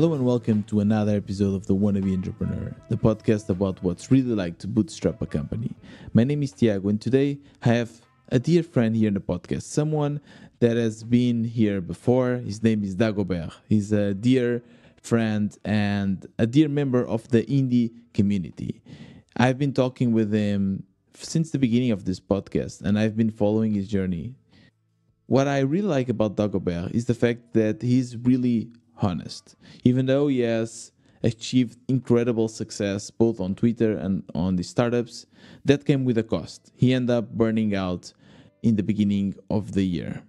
Hello and welcome to another episode of The Wannabe Entrepreneur, the podcast about what's really like to bootstrap a company. My name is Tiago, and today I have a dear friend here in the podcast, someone that has been here before. His name is Dagobert. He's a dear friend and a dear member of the indie community. I've been talking with him since the beginning of this podcast, and I've been following his journey. What I really like about Dagobert is the fact that he's really honest. Even though he has achieved incredible success both on Twitter and on the startups, that came with a cost. He ended up burning out in the beginning of the year.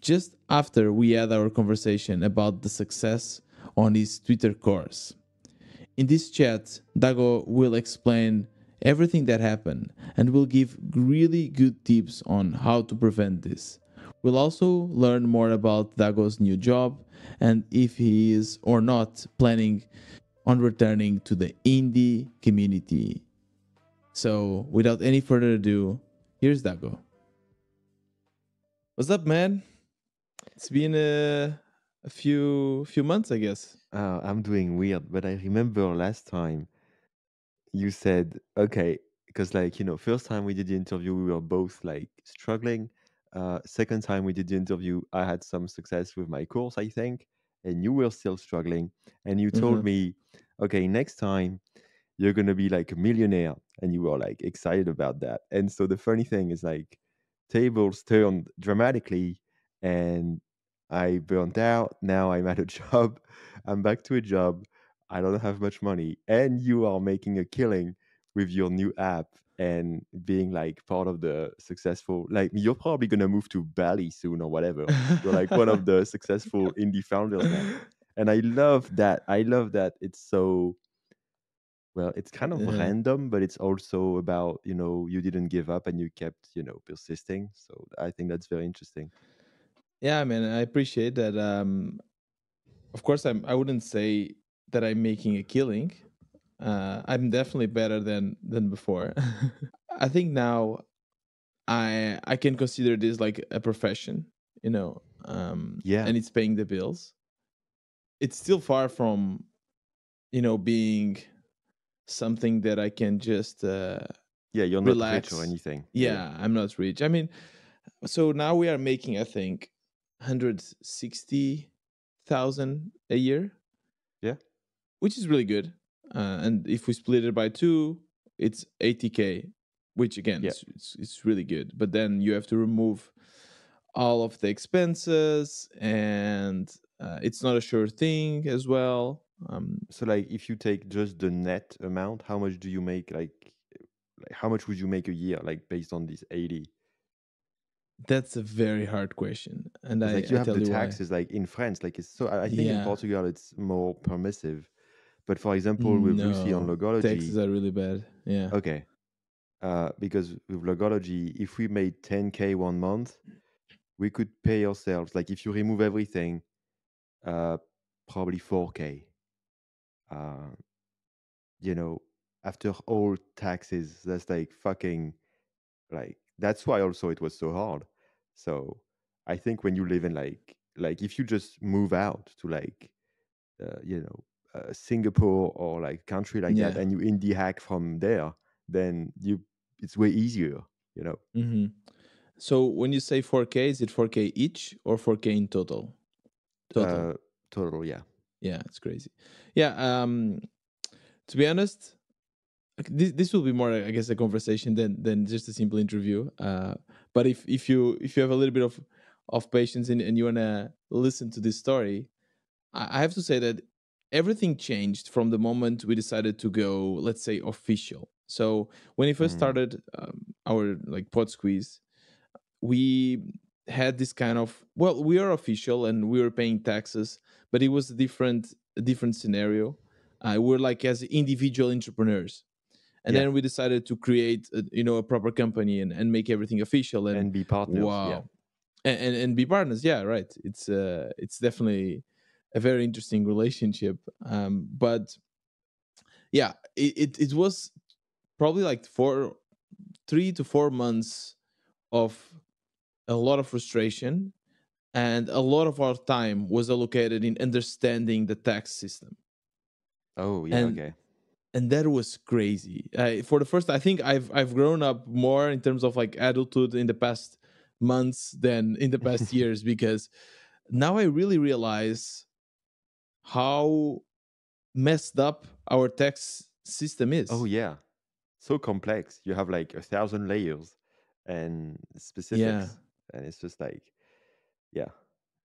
Just after we had our conversation about the success on his Twitter course. In this chat, Dago will explain everything that happened and will give really good tips on how to prevent this. We'll also learn more about Dago's new job and if he is or not planning on returning to the indie community. So, without any further ado, here's Dago. What's up, man? It's been a, a few few months, I guess. Uh, I'm doing weird, but I remember last time you said, okay, because like, you know, first time we did the interview, we were both like struggling. Uh, second time we did the interview, I had some success with my course, I think, and you were still struggling. And you told Mhm. me, okay, next time you're gonna be like a millionaire, and you were like excited about that. And so the funny thing is like tables turned dramatically, and I burnt out. Now I'm at a job. I'm back to a job. I don't have much money, and you are making a killing with your new app and being like part of the successful. Like you're probably gonna move to Bali soon or whatever. You're like one of the successful indie founders now, and I love that. I love that it's so well. It's kind of Yeah. random, but it's also about you know you didn't give up and you kept you know persisting. So I think that's very interesting. Yeah, I mean, I appreciate that. Um, of course, I'm. I wouldn't say that I'm making a killing. Uh, I'm definitely better than than before. I think now I I can consider this like a profession, you know, um, Yeah. and it's paying the bills. It's still far from, you know, being something that I can just uh, Yeah, you're not rich or anything. Yeah, I'm not rich. I mean, so now we are making, I think, hundred sixty thousand a year, Yeah. which is really good. Uh, and if we split it by two, it's eighty k, which again, Yeah. it's, it's it's really good. But then you have to remove all of the expenses, and uh, it's not a sure thing as well. Um, So like if you take just the net amount, how much do you make like like how much would you make a year like based on this 80? that's a very hard question, and I, like you I have the you why. taxes like in France, like it's so I I think in Portugal it's more permissive. But for example, with Lucy on Logology, taxes are really bad. Yeah. okay. Uh, because with Logology, if we made 10k one month, we could pay ourselves like if you remove everything, uh, probably 4k. Uh, you know, after all taxes, that's like fucking like that's why also it was so hard. So I think when you live in like like if you just move out to like uh, you know uh, Singapore or like country like that and you indie hack from there, then you it's way easier. You know, hmm So when you say 4K, is it 4K each or 4K in total? Total. uh, total yeah. yeah, it's crazy. Yeah. Um, to be honest, this this will be more, I guess, a conversation than than just a simple interview. Uh, but if if you if you have a little bit of of patience and, and you wanna listen to this story, I I have to say that everything changed from the moment we decided to go, let's say, official. So when we first Mhm. started um, our like Podsqueeze, we had this kind of well, we are official and we were paying taxes, but it was a different a different scenario. Uh, we're like as individual entrepreneurs, and Yeah. then we decided to create a, you know a proper company and, and make everything official and and be partners. wow Yeah. and, and and be partners yeah right it's uh it's definitely a very interesting relationship um but yeah it, it it was probably like four three to four months of a lot of frustration and a lot of our time was allocated in understanding the tax system Oh yeah, and okay. and that was crazy uh, for the first i think i've i've grown up more in terms of like adulthood in the past months than in the past years because now i really realize how messed up our tax system is Oh yeah. So complex. You have like a thousand layers and yeah specifics, and it's just like, yeah.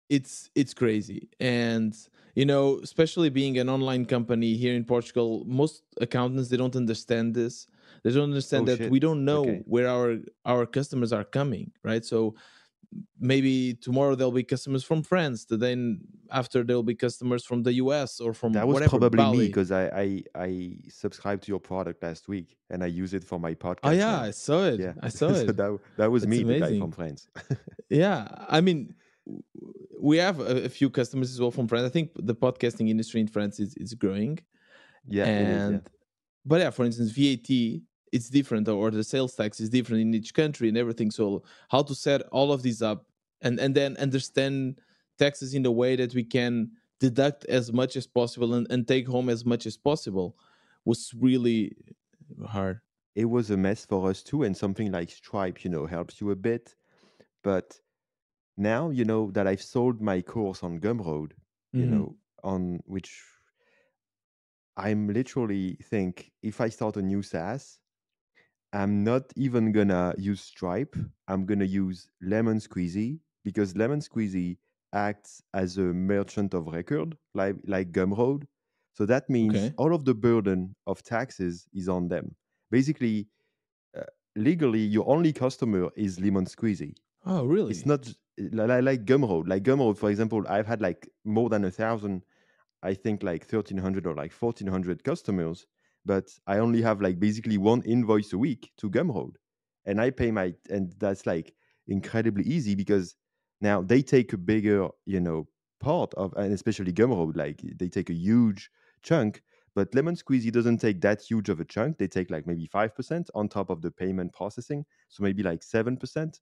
it's it's crazy and you know especially being an online company here in portugal most accountants they don't understand this they don't understand Oh that we don't know Okay. where our our customers are coming right so maybe tomorrow there'll be customers from france the then after there'll be customers from the us or from That was whatever probably me because I, I I subscribed to your product last week and I use it for my podcast. oh podcast yeah now. i saw it Yeah. i saw so it that that was that's me, the guy amazing from France. Yeah, I mean, we have a, a few customers as well from France. I think the podcasting industry in France is, is growing, yeah, is. Yeah. and but yeah, for instance, VAT it's different, or the sales tax is different in each country and everything. So how to set all of these up and and then understand taxes in a way that we can deduct as much as possible and, and take home as much as possible was really hard. It was a mess for us too, and something like Stripe, you know, helps you a bit. But now, you know, that I've sold my course on Gumroad, you Mhm. know, on which I'm literally think if I start a new SaaS, I'm not even gonna use Stripe. I'm gonna use Lemon Squeezy because Lemon Squeezy acts as a merchant of record, like like Gumroad. So that means Okay. all of the burden of taxes is on them. Basically, uh, legally, your only customer is Lemon Squeezy. Oh, really? It's not j- li- li- like Gumroad. Like Gumroad, for example, I've had like more than a thousand, I think like 1300 or like 1400 customers, but I only have like basically one invoice a week to Gumroad. And I pay my, and that's like incredibly easy because now they take a bigger, you know, part of, and especially Gumroad, like they take a huge chunk. But Lemon Squeezy doesn't take that huge of a chunk. They take like maybe 5% on top of the payment processing. So maybe like 7%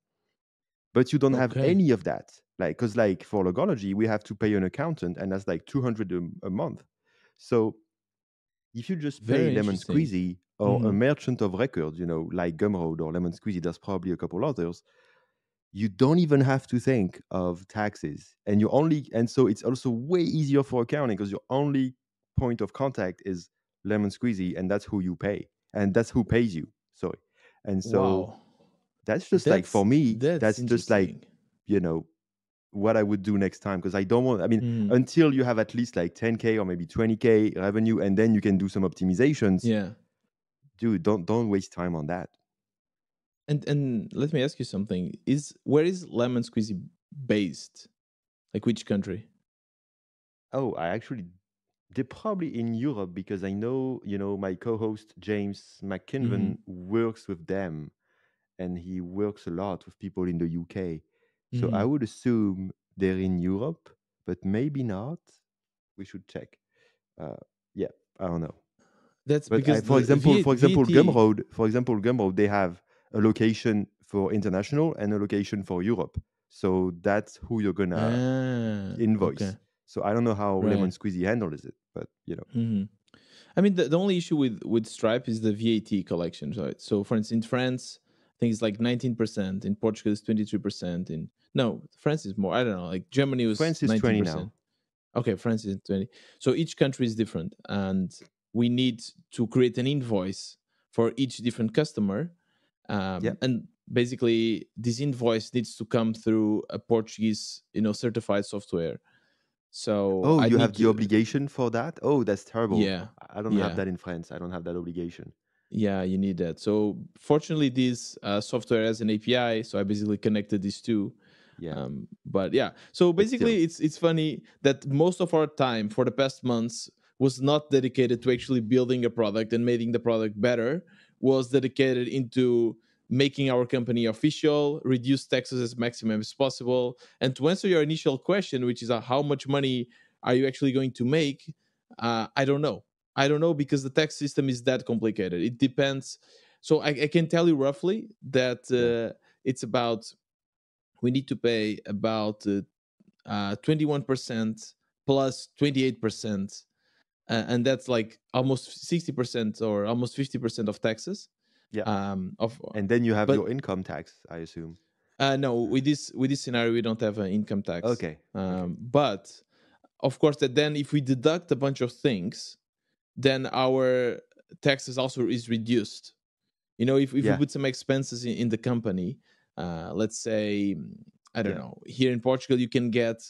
but you don't have any of that like because like for logology we have to pay an accountant and that's like 200 a, a month so if you just pay Very lemon interesting. squeezy or a Mhm. merchant of record you know like gumroad or lemon squeezy there's probably a couple others you don't even have to think of taxes and you only and so it's also way easier for accounting because your only point of contact is lemon squeezy and that's who you pay and that's who pays you sorry and so Wow. that's just like for me that's that's just like you know what I would do next time because I don't want. I mean, Mhm. until you have at least like 10k or maybe 20k revenue, and then you can do some optimizations. Yeah. Dude, don't don't waste time on that. And and let me ask you something. Is where is Lemon Squeezy based? Like which country? Oh, I actually they're probably in Europe because I know you know my co-host James McKinven works with them, and he works a lot with people in the UK. So I Mhm. would assume they're in Europe, but maybe not. We should check. Uh, yeah, I don't know. That's But I, because for the example, for example, VAT. Gumroad, for example, Gumroad, they have a location for international and a location for Europe. So that's who you're gonna Ah, invoice. okay. So I don't know how Lemon Right. Squeezy handles it, but you know, hmm I mean, the, the only issue with with Stripe is the VAT collection, right? So, for instance, in France, think it's like nineteen percent. In Portugal, it's twenty three percent. In no, France is more. I don't know. Like Germany was France is nineteen twenty percent. now. Okay, France is 20. So each country is different, and we need to create an invoice for each different customer. Um, Yeah. And basically, this invoice needs to come through a Portuguese, you know, certified software. So Oh, I you have the to, obligation for that? Oh, that's terrible. yeah, I I don't have that in France. I don't have that obligation. Yeah, you need that. So fortunately, this uh, software has an API, so I basically connected these two. Yeah. um but yeah so But still, basically it's it's funny that most of our time for the past months was not dedicated to actually building a product and making the product better was dedicated into making our company official reduce taxes as maximum as possible and to answer your initial question which is uh, how much money are you actually going to make uh, i don't know i don't know because the tax system is that complicated it depends so i, I can tell you roughly that uh, it's about we need to pay about uh, uh, 21% plus 28%. Uh, and that's like almost 60% or almost 50% of taxes. Yeah. Um, of And then you have but- your income tax, I assume. uh, no, with this with this scenario, we don't have an income tax. Okay. Um, But of course, that then if we deduct a bunch of things, then our taxes also is reduced. You know, if, if Yeah. we put some expenses in, in the company, uh, let's say, I don't Yeah. know, here in Portugal, you can get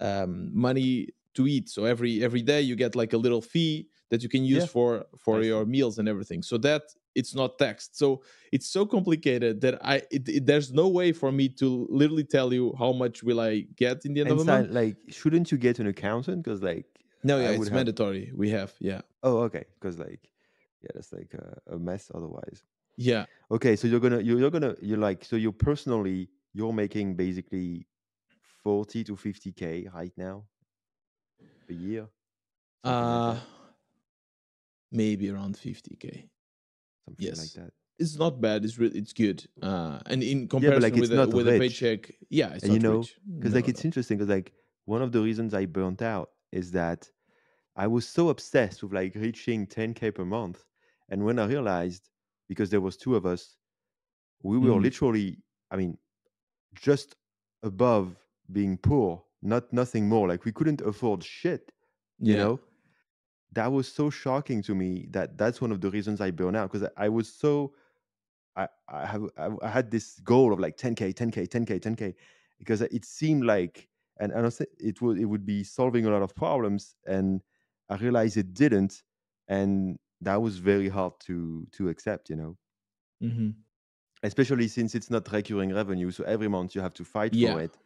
um, money to eat. So every every day you get like a little fee that you can use Yeah. for for see. your meals and everything. So that it's not taxed. So it's so complicated that I it, it- there's no way for me to literally tell you how much will I get in the end And of the month. Like, shouldn't you get an accountant? Because like, No, yeah, it's have- mandatory. We have, yeah, oh, okay. Because like, yeah, that's like a, a mess otherwise. yeah. Okay, so you're gonna you're, you're gonna you're like so you personally you're making basically forty to fifty k right now a year. Uh, like maybe around 50k. something yes. like that. It's not bad. It's really it's good. Uh, and in comparison like, with a, not with a paycheck, yeah, it's And you know, because No, like it's no. interesting because like one of the reasons I burnt out is that I was so obsessed with like reaching 10k per month, and when I realized because there was two of us, we were Mhm. literally, I mean, just above being poor, not nothing more. Like we couldn't afford shit, you know. That was so shocking to me that that's one of the reasons I burn out because I was so I I have I, I had this goal of like 10k, 10k, 10k, 10k, because it seemed like and and I said it would it would be solving a lot of problems, and I realized it didn't, and that was very hard to to accept, you know, hmm especially since it's not recurring revenue, so every month you have to fight Yeah. for it.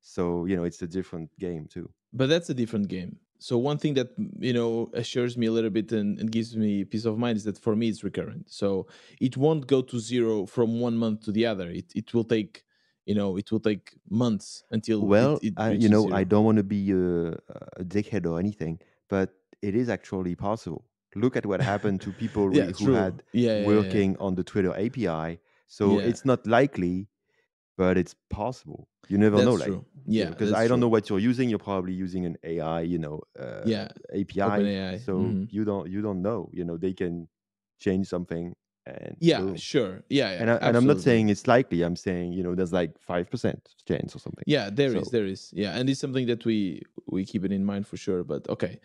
So you know it's a different game too. But that's a different game. So one thing that mm, you know assures me a little bit and, and gives me peace of mind is that for me it's recurrent. So it won't go to zero from one month to the other. It it will take you know it will take months until Well, it, I, you know, zero. I don't want to be a, a dickhead or anything, but it is actually possible. Look at what happened to people yeah, who true. had yeah, yeah, yeah, working on the Twitter API. So it's not likely, but it's possible. You never know, That's like true. Yeah, because I don't true. know what you're using. You're probably using an AI, you know, uh, Yeah, API. So mhm. you don't you don't know. You know, they can change something and Yeah, boom. sure. Yeah, yeah And, I, and I'm not saying it's likely. I'm saying you know there's like five percent chance or something. Yeah, there is, So- there is. Yeah, and it's something that we we keep it in mind for sure. But okay,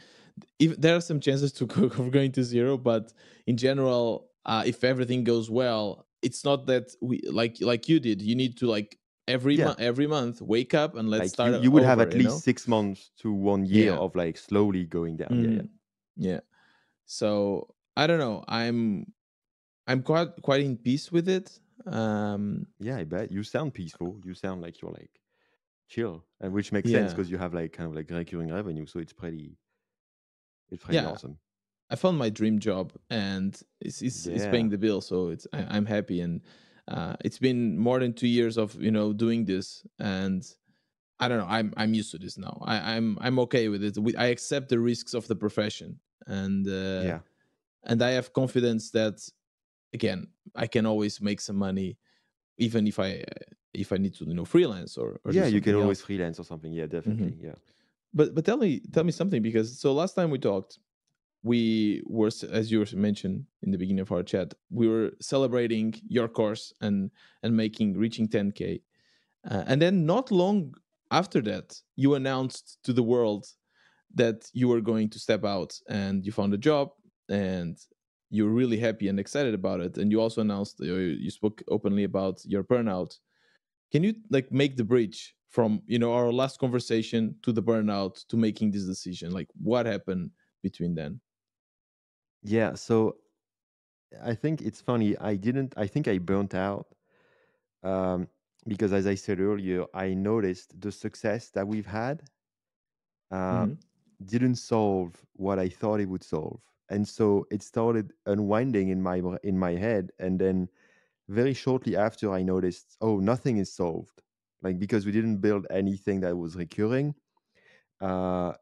if there are some chances to go of going to zero, but in general, uh, if everything goes well, it's not that we like like you did. You need to like every Yeah. month every month wake up and let's like start. you, you would have at least know? six months to one year Yeah. of like slowly going down. Yeah, yeah. Mhm. yeah. So I don't know. I'm I'm quite quite in peace with it. Um, Yeah, I bet you sound peaceful. You sound like you're like chill, and which makes sense because you have like kind of like recurring revenue, so it's pretty, it's pretty Yeah. awesome. I found my dream job and it's it's, it's paying the bill, so it's I, I'm happy and uh, it's been more than two years of you know doing this and I don't know I'm I'm used to this now. I, I'm I'm okay with it. We, I accept the risks of the profession and uh, yeah, and I have confidence that again I can always make some money even if I if I need to you know freelance or, or yeah. You can always else. freelance or something. Yeah, definitely. Mm-hmm. Yeah, But but tell me tell me something because so last time we talked, we were as you mentioned in the beginning of our chat, we were celebrating your course and and making reaching 10k, uh, and then not long after that, you announced to the world that you were going to step out and you found a job and you were really happy and excited about it and you also announced uh, you spoke openly about your burnout can you like make the bridge from you know our last conversation to the burnout to making this decision like what happened between then yeah. So I think it's funny. I didn't. I think I burnt out um, because, as I said earlier, I noticed the success that we've had uh, Mhm. didn't solve what I thought it would solve, and so it started unwinding in my in my head, and then very shortly after, I noticed, oh, nothing is solved, like because we didn't build anything that was recurring. Uh,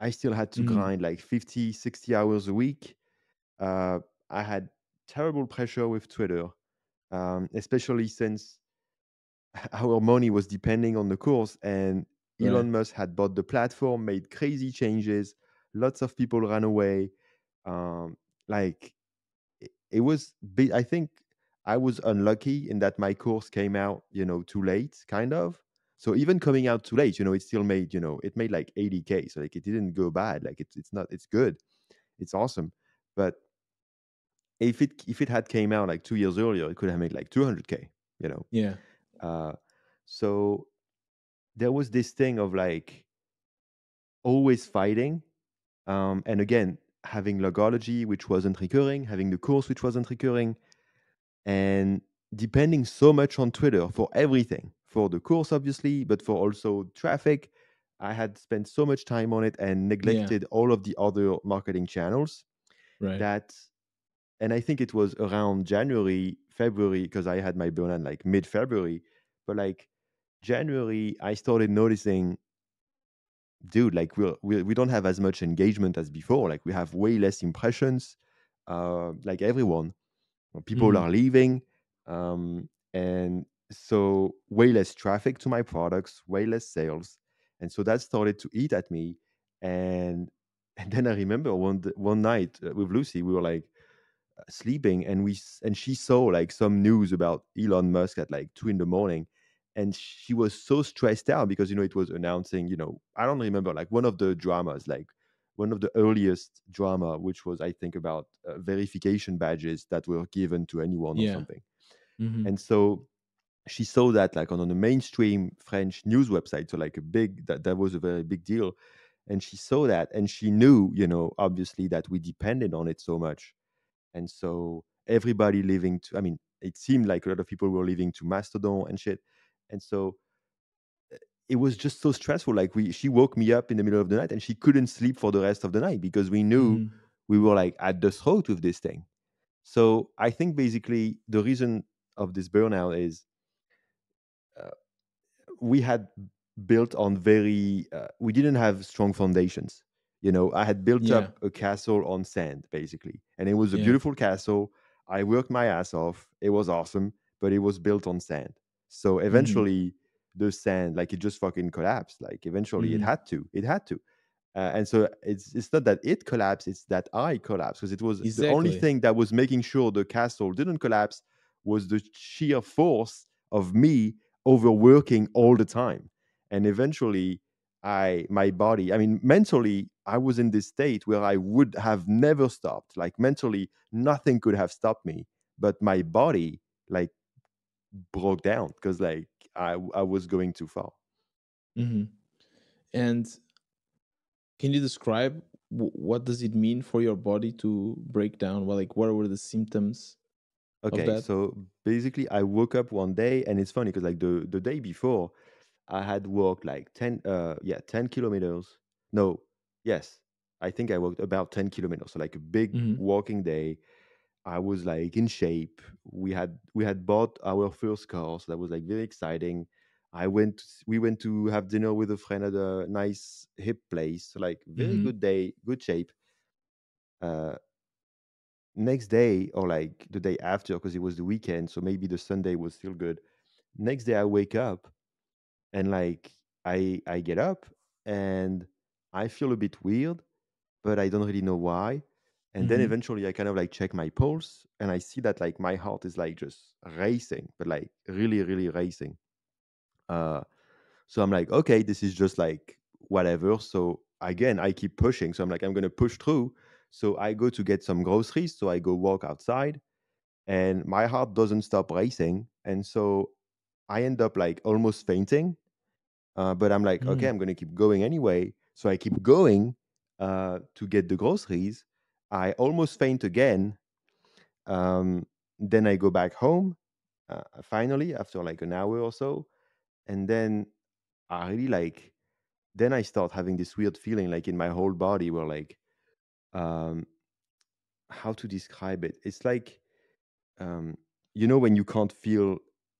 I still had to Mhm. grind like 50, 60 hours a week. Uh, I had terrible pressure with Twitter, um, especially since our money was depending on the course and Elon Musk had bought the platform, made crazy changes. Lots of people ran away. Um, like it, it was. Bi- I think I was unlucky in that my course came out, you know, too late, kind of. So even coming out too late, you know, it still made, you know, it made like 80k. So like it didn't go bad. Like it's it's not it's good. It's awesome. But if it if it had came out like two years earlier, it could have made like 200k. You know. Yeah. Uh, so there was this thing of like always fighting, um, and again having logology which wasn't recurring, having the course which wasn't recurring, and depending so much on Twitter for everything, for the course obviously, but for also traffic. I had spent so much time on it and neglected all of the other marketing channels Right. that and I think it was around January, February, because I had my burnout like mid February. But like January, I started noticing, dude, like we're, we we don't have as much engagement as before. Like we have way less impressions. Uh, like everyone, people Mhm. are leaving, um, and so way less traffic to my products, way less sales, and so that started to eat at me. And and then I remember one one night uh, with Lucy, we were like sleeping and we and she saw like some news about Elon Musk at like two in the morning and she was so stressed out because you know it was announcing you know I don't remember like one of the dramas like one of the earliest drama which was I think about uh, verification badges that were given to anyone or Yeah. something Mhm. and so she saw that like on, on a mainstream French news website so like a big that that was a very big deal and she saw that and she knew you know obviously that we depended on it so much and so everybody leaving to i mean it seemed like a lot of people were leaving to mastodon and shit and so it was just so stressful like we she woke me up in the middle of the night and she couldn't sleep for the rest of the night because we knew Mhm. we were like at the throat with this thing so i think basically the reason of this burnout is uh, we had built on very uh, we didn't have strong foundations you know i had built Yeah. up a castle on sand basically and it was a Yeah. beautiful castle i worked my ass off it was awesome but it was built on sand so Mm-hmm. eventually the sand like it just fucking collapsed like eventually it Mhm. had to it had to uh, and so it's it's not that it collapsed it's that i collapsed because it was the only thing that was making sure the castle didn't collapse was the sheer force of me overworking all the time and eventually i my body i mean mentally i was in this state where i would have never stopped like mentally nothing could have stopped me but my body like broke down because like i i was going too far. Hmm And can you describe w- what does it mean for your body to break down? Well, like what were the symptoms okay so basically i woke up one day and it's funny because like the the day before i had walked like 10 uh yeah 10 kilometers no yes i think i walked about 10 kilometers so like a big hmm walking day I was like in shape. We had we had bought our first car, so that was like very exciting. I went we went to have dinner with a friend at a nice hip place. So like very hmm good day, good shape. Uh next day or like the day after, because it was the weekend, so maybe the Sunday was still good. Next day I wake up and like I I get up and I feel a bit weird, but I don't really know why. And then hmm eventually I kind of like check my pulse and I see that like my heart is like just racing, but like really, really racing. Uh, so I'm like, okay, this is just like whatever. So again, I keep pushing. So I'm like, I'm going to push through. So I go to get some groceries. So I go walk outside and my heart doesn't stop racing. And so I end up like almost fainting. Uh, but I'm like, okay, hmm I'm going to keep going anyway. So I keep going uh, to get the groceries. I almost faint again. Um, then I go back home uh, finally after like an hour or so. And then I really like, then I start having this weird feeling like in my whole body where like, um, how to describe it? It's like, um, you know, when you can't feel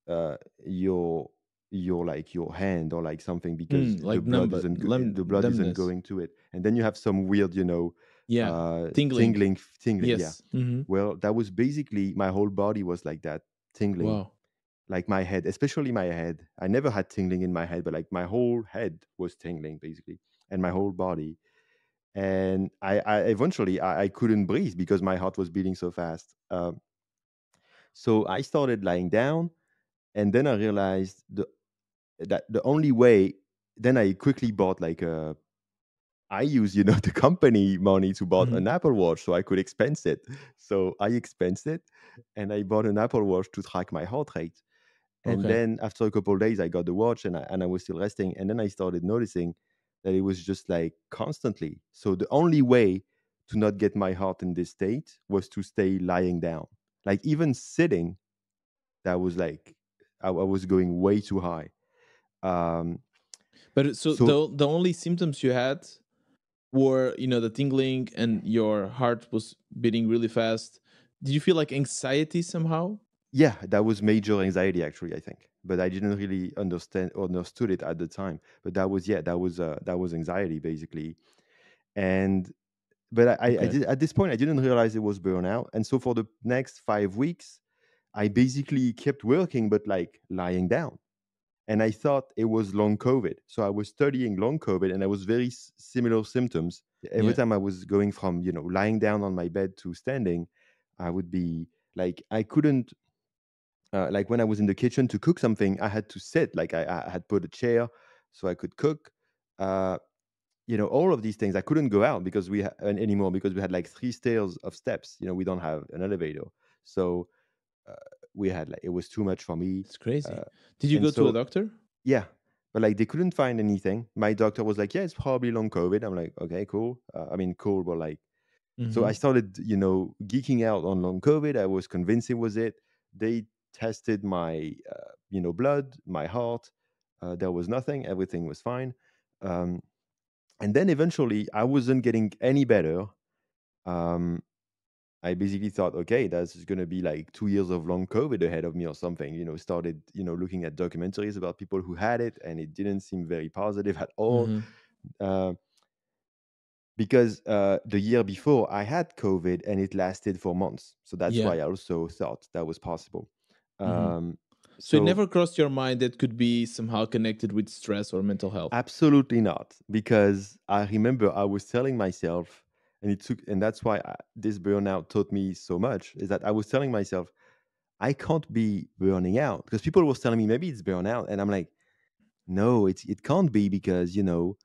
uh, your your like your hand or like something because Mm, the like numb, blood isn't lum- the blood isn't going to it and then you have some weird you know Yeah. uh Tingling. tingling tingling yeah Yes. hmm well that was basically my whole body was like that tingling Wow. like my head, especially my head. I never had tingling in my head, but like my whole head was tingling basically, and my whole body. And I, I eventually I, I couldn't breathe because my heart was beating so fast. Um, so I started lying down, and then I realized the that the only way. Then I quickly bought like a. I use you know the company money to buy Mhm. an Apple Watch so I could expense it. So I expensed it, and I bought an Apple Watch to track my heart rate. And Okay. then after a couple of days, I got the watch and I, and I was still resting. And then I started noticing that it was just like constantly. So the only way to not get my heart in this state was to stay lying down. Like even sitting, that was like I, I was going way too high. Um, But so, So- the the only symptoms you had were you know the tingling and your heart was beating really fast. Did you feel like anxiety somehow? yeah, that was major anxiety actually. I think, but I didn't really understand or understood it at the time. But that was yeah, that was uh, that was anxiety basically, and but I, I, I did at this point I didn't realize it was burnout, and so for the next five weeks, I basically kept working, but like lying down, and I thought it was long COVID. So I was studying long COVID, and I was very s- similar symptoms. Every Yeah. time I was going from you know lying down on my bed to standing, I would be like I couldn't. Uh, like when I was in the kitchen to cook something, I had to sit. Like I, I had put a chair so I could cook. Uh, you know all of these things i couldn't go out because we ha- an- anymore because we had like three stairs of steps you know we don't have an elevator so uh, we had like it was too much for me It's crazy. Uh, Did you go to a doctor? yeah but like they couldn't find anything. My doctor was like yeah it's probably long covid. I'm like okay cool. Uh, i mean cool but like so i Mhm. started you know geeking out on long covid. I was convinced it was it. They tested my uh, you know blood my heart uh, there was nothing. Everything was fine. Um, and then eventually i wasn't getting any better. Um, i basically thought okay that's going to be like two years of long covid ahead of me or something you know started you know looking at documentaries about people who had it and it didn't seem very positive at all Mhm. uh, because uh, the year before I had COVID and it lasted for months. So that's Yeah. why I also thought that was possible. Mhm. Um, So, it never crossed your mind that could be somehow connected with stress or mental health. absolutely not, because I remember I was telling myself, and it took, and that's why I, this burnout taught me so much, is that I was telling myself, I can't be burning out because people was telling me maybe it's burnout, and I'm like, no, it's it can't be because you know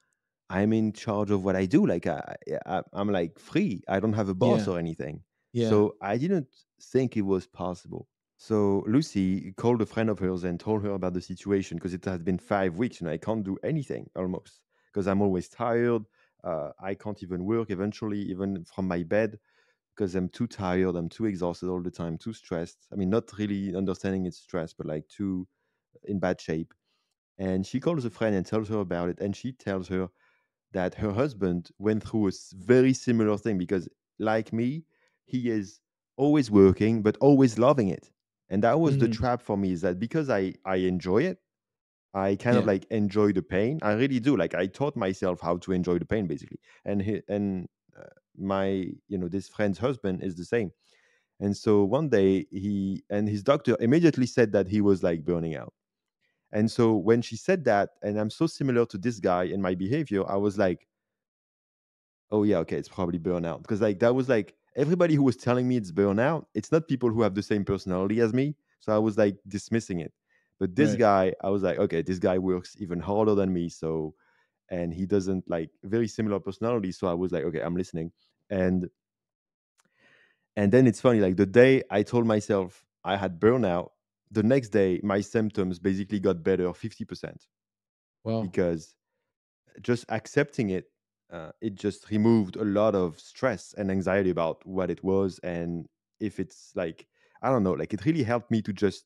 I'm in charge of what I do. Like I, I I'm like free. I don't have a boss Yeah. or anything. Yeah. So I didn't think it was possible. So Lucy called a friend of hers and told her about the situation because it has been five weeks. and I can't do anything almost because I'm always tired. Uh, I can't even work eventually, even from my bed, because I'm too tired. I'm too exhausted all the time, too stressed. I mean, not really understanding it's stress, but like too in bad shape. And she calls a friend and tells her about it. And she tells her that her husband went through a very similar thing because, like me, he is always working but always loving it. And that was the Mhm. trap for me is that because I I enjoy it, I kind of like enjoy the pain. I really do. Like I taught myself how to enjoy the pain basically. And he, and uh, my you know this friend's husband is the same. And so one day he and his doctor immediately said that he was like burning out. And so when she said that, and I'm so similar to this guy in my behavior, I was like, oh yeah, okay, it's probably burnout. Because like that was like everybody who was telling me it's burnout, it's not people who have the same personality as me. So I was like dismissing it. But this Right. guy, I was like, okay, this guy works even harder than me. So and he doesn't like very similar personality. So I was like, okay, I'm listening. And and then it's funny, like the day I told myself I had burnout, the next day my symptoms basically got better 50% Wow. because just accepting it uh, it just removed a lot of stress and anxiety about what it was and if it's like i don't know like it really helped me to just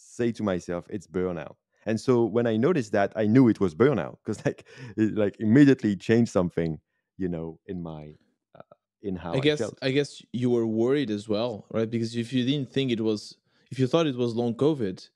say to myself it's burnout. And so when i noticed that i knew it was burnout because like it like immediately changed something you know in my uh, in how i, I guess felt. I guess you were worried as well, right? Because if you didn't think it was, if you thought it was long COVID,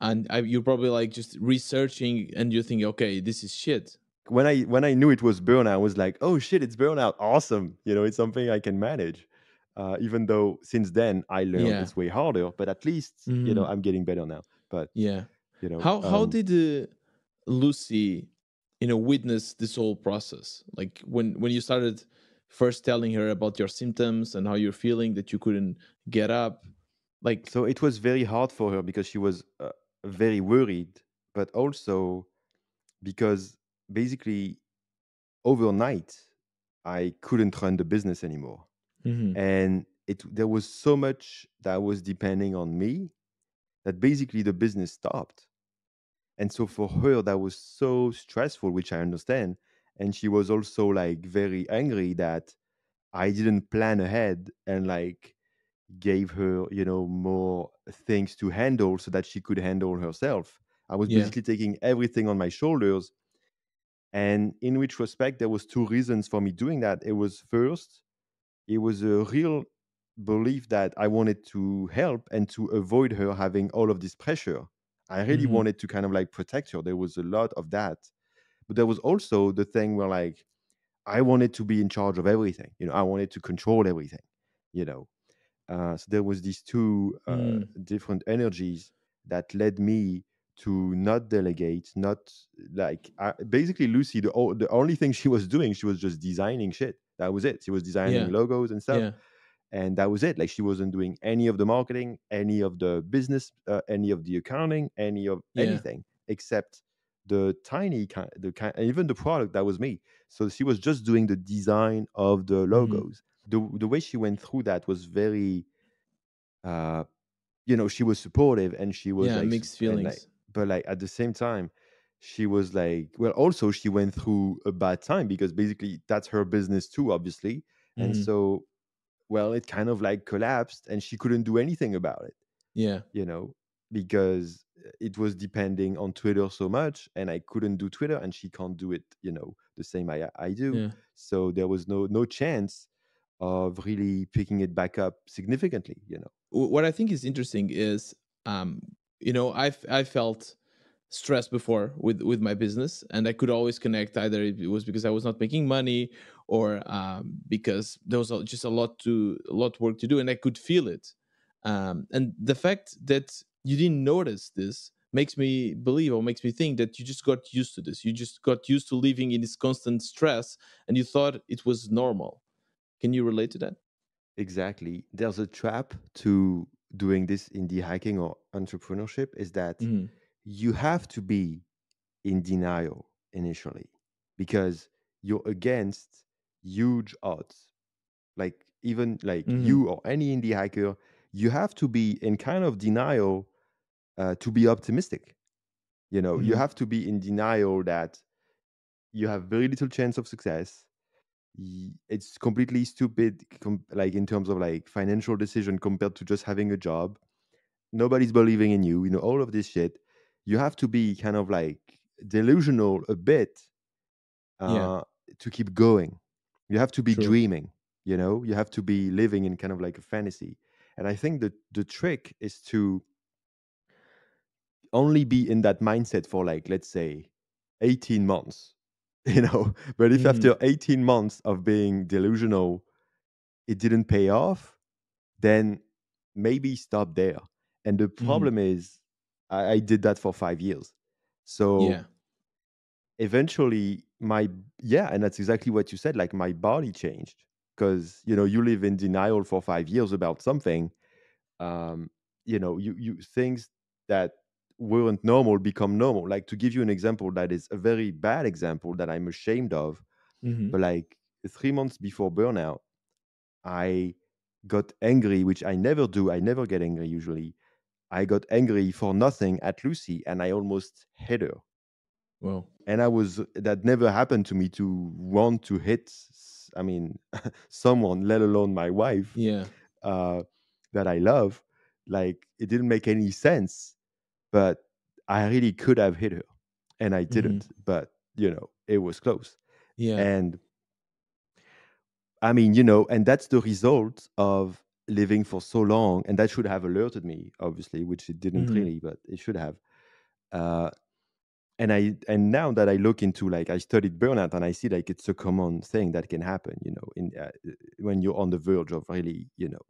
and I, you're probably like just researching, and you think, okay, this is shit. when i when i knew it was burnout i was like oh shit it's burnout. Awesome. You know it's something i can manage uh, even though since then i learned Yeah. it's way harder but at least you know Mhm. i'm getting better now but yeah. you know, How how um, did uh, Lucy, you know, witness this whole process? Like when when you started first telling her about your symptoms and how you're feeling that you couldn't get up, like so it was very hard for her because she was uh, very worried, but also because basically overnight I couldn't run the business anymore, Mhm. and it there was so much that was depending on me that basically the business stopped. And so for her, that was so stressful, which I understand. And she was also like very angry that I didn't plan ahead and like gave her, you know, more things to handle so that she could handle herself. I was yeah, basically taking everything on my shoulders. And in which respect, there was two reasons for me doing that. It was first, it was a real belief that I wanted to help and to avoid her having all of this pressure. I really Mhm. wanted to kind of like protect her. There was a lot of that. But there was also the thing where like I wanted to be in charge of everything. You know, I wanted to control everything, you know. Uh, so there was these two uh, Mm. different energies that led me to not delegate, not like I, basically Lucy. The the only thing she was doing, she was just designing shit. That was it. She was designing yeah, logos and stuff yeah, and that was it like she wasn't doing any of the marketing any of the business uh, any of the accounting any of yeah. anything except the tiny kind the kind even the product that was me so she was just doing the design of the Mhm. logos the the way she went through that was very uh you know she was supportive and she was Yeah, like mixed and like feelings. but like at the same time she was like well also she went through a bad time because basically that's her business too obviously and Mhm. so well, it kind of like collapsed and she couldn't do anything about it, Yeah, you know, because uh, it was depending on Twitter so much and I couldn't do Twitter and she can't do it, you know, the same I, I do. yeah. So there was no no chance of really picking it back up significantly, you know. What I think is interesting is, um, you know, I've I felt stressed before with with my business, and I could always connect either it was because I was not making money or um, because there was just a lot to a lot work to do, and I could feel it. Um, and the fact that you didn't notice this makes me believe or makes me think that you just got used to this. You just got used to living in this constant stress, and you thought it was normal. Can you relate to that? Exactly. There's a trap to doing this indie hacking or entrepreneurship is that hmm you have to be in denial initially because you're against huge odds. Like even like hmm you or any indie hacker, you have to be in kind of denial uh, to be optimistic. You know, you hmm have to be in denial that you have very little chance of success. It's completely stupid, com- like in terms of like financial decision compared to just having a job. Nobody's believing in you. You know, all of this shit. You have to be kind of like delusional a bit Yeah, uh, to keep going. You have to be true. dreaming, you know, you have to be living in kind of like a fantasy. And I think that the trick is to only be in that mindset for like, let's say, 18 months, you know. But if hmm after 18 months of being delusional, it didn't pay off, then maybe stop there. And the hmm problem is, I, I did that for five years. So Yeah. eventually my yeah and that's exactly what you said like my body changed because you know you live in denial for five years about something um you know you you things that weren't normal become normal like to give you an example that is a very bad example that i'm ashamed of hmm but like three months before burnout i got angry which i never do i never get angry usually i got angry for nothing at lucy and i almost hit her Well. and I was that never happened to me to want to hit. I mean, someone, let alone my wife, Yeah. uh, that I love. Like it didn't make any sense, but I really could have hit her, and I hmm didn't. But you know, it was close. Yeah. And I mean, you know, and that's the result of living for so long, and that should have alerted me, obviously, which it didn't hmm really, but it should have. Uh, and I and now that I look into like I studied burnout and I see like it's a common thing that can happen, you know, in uh, when you're on the verge of really, you know,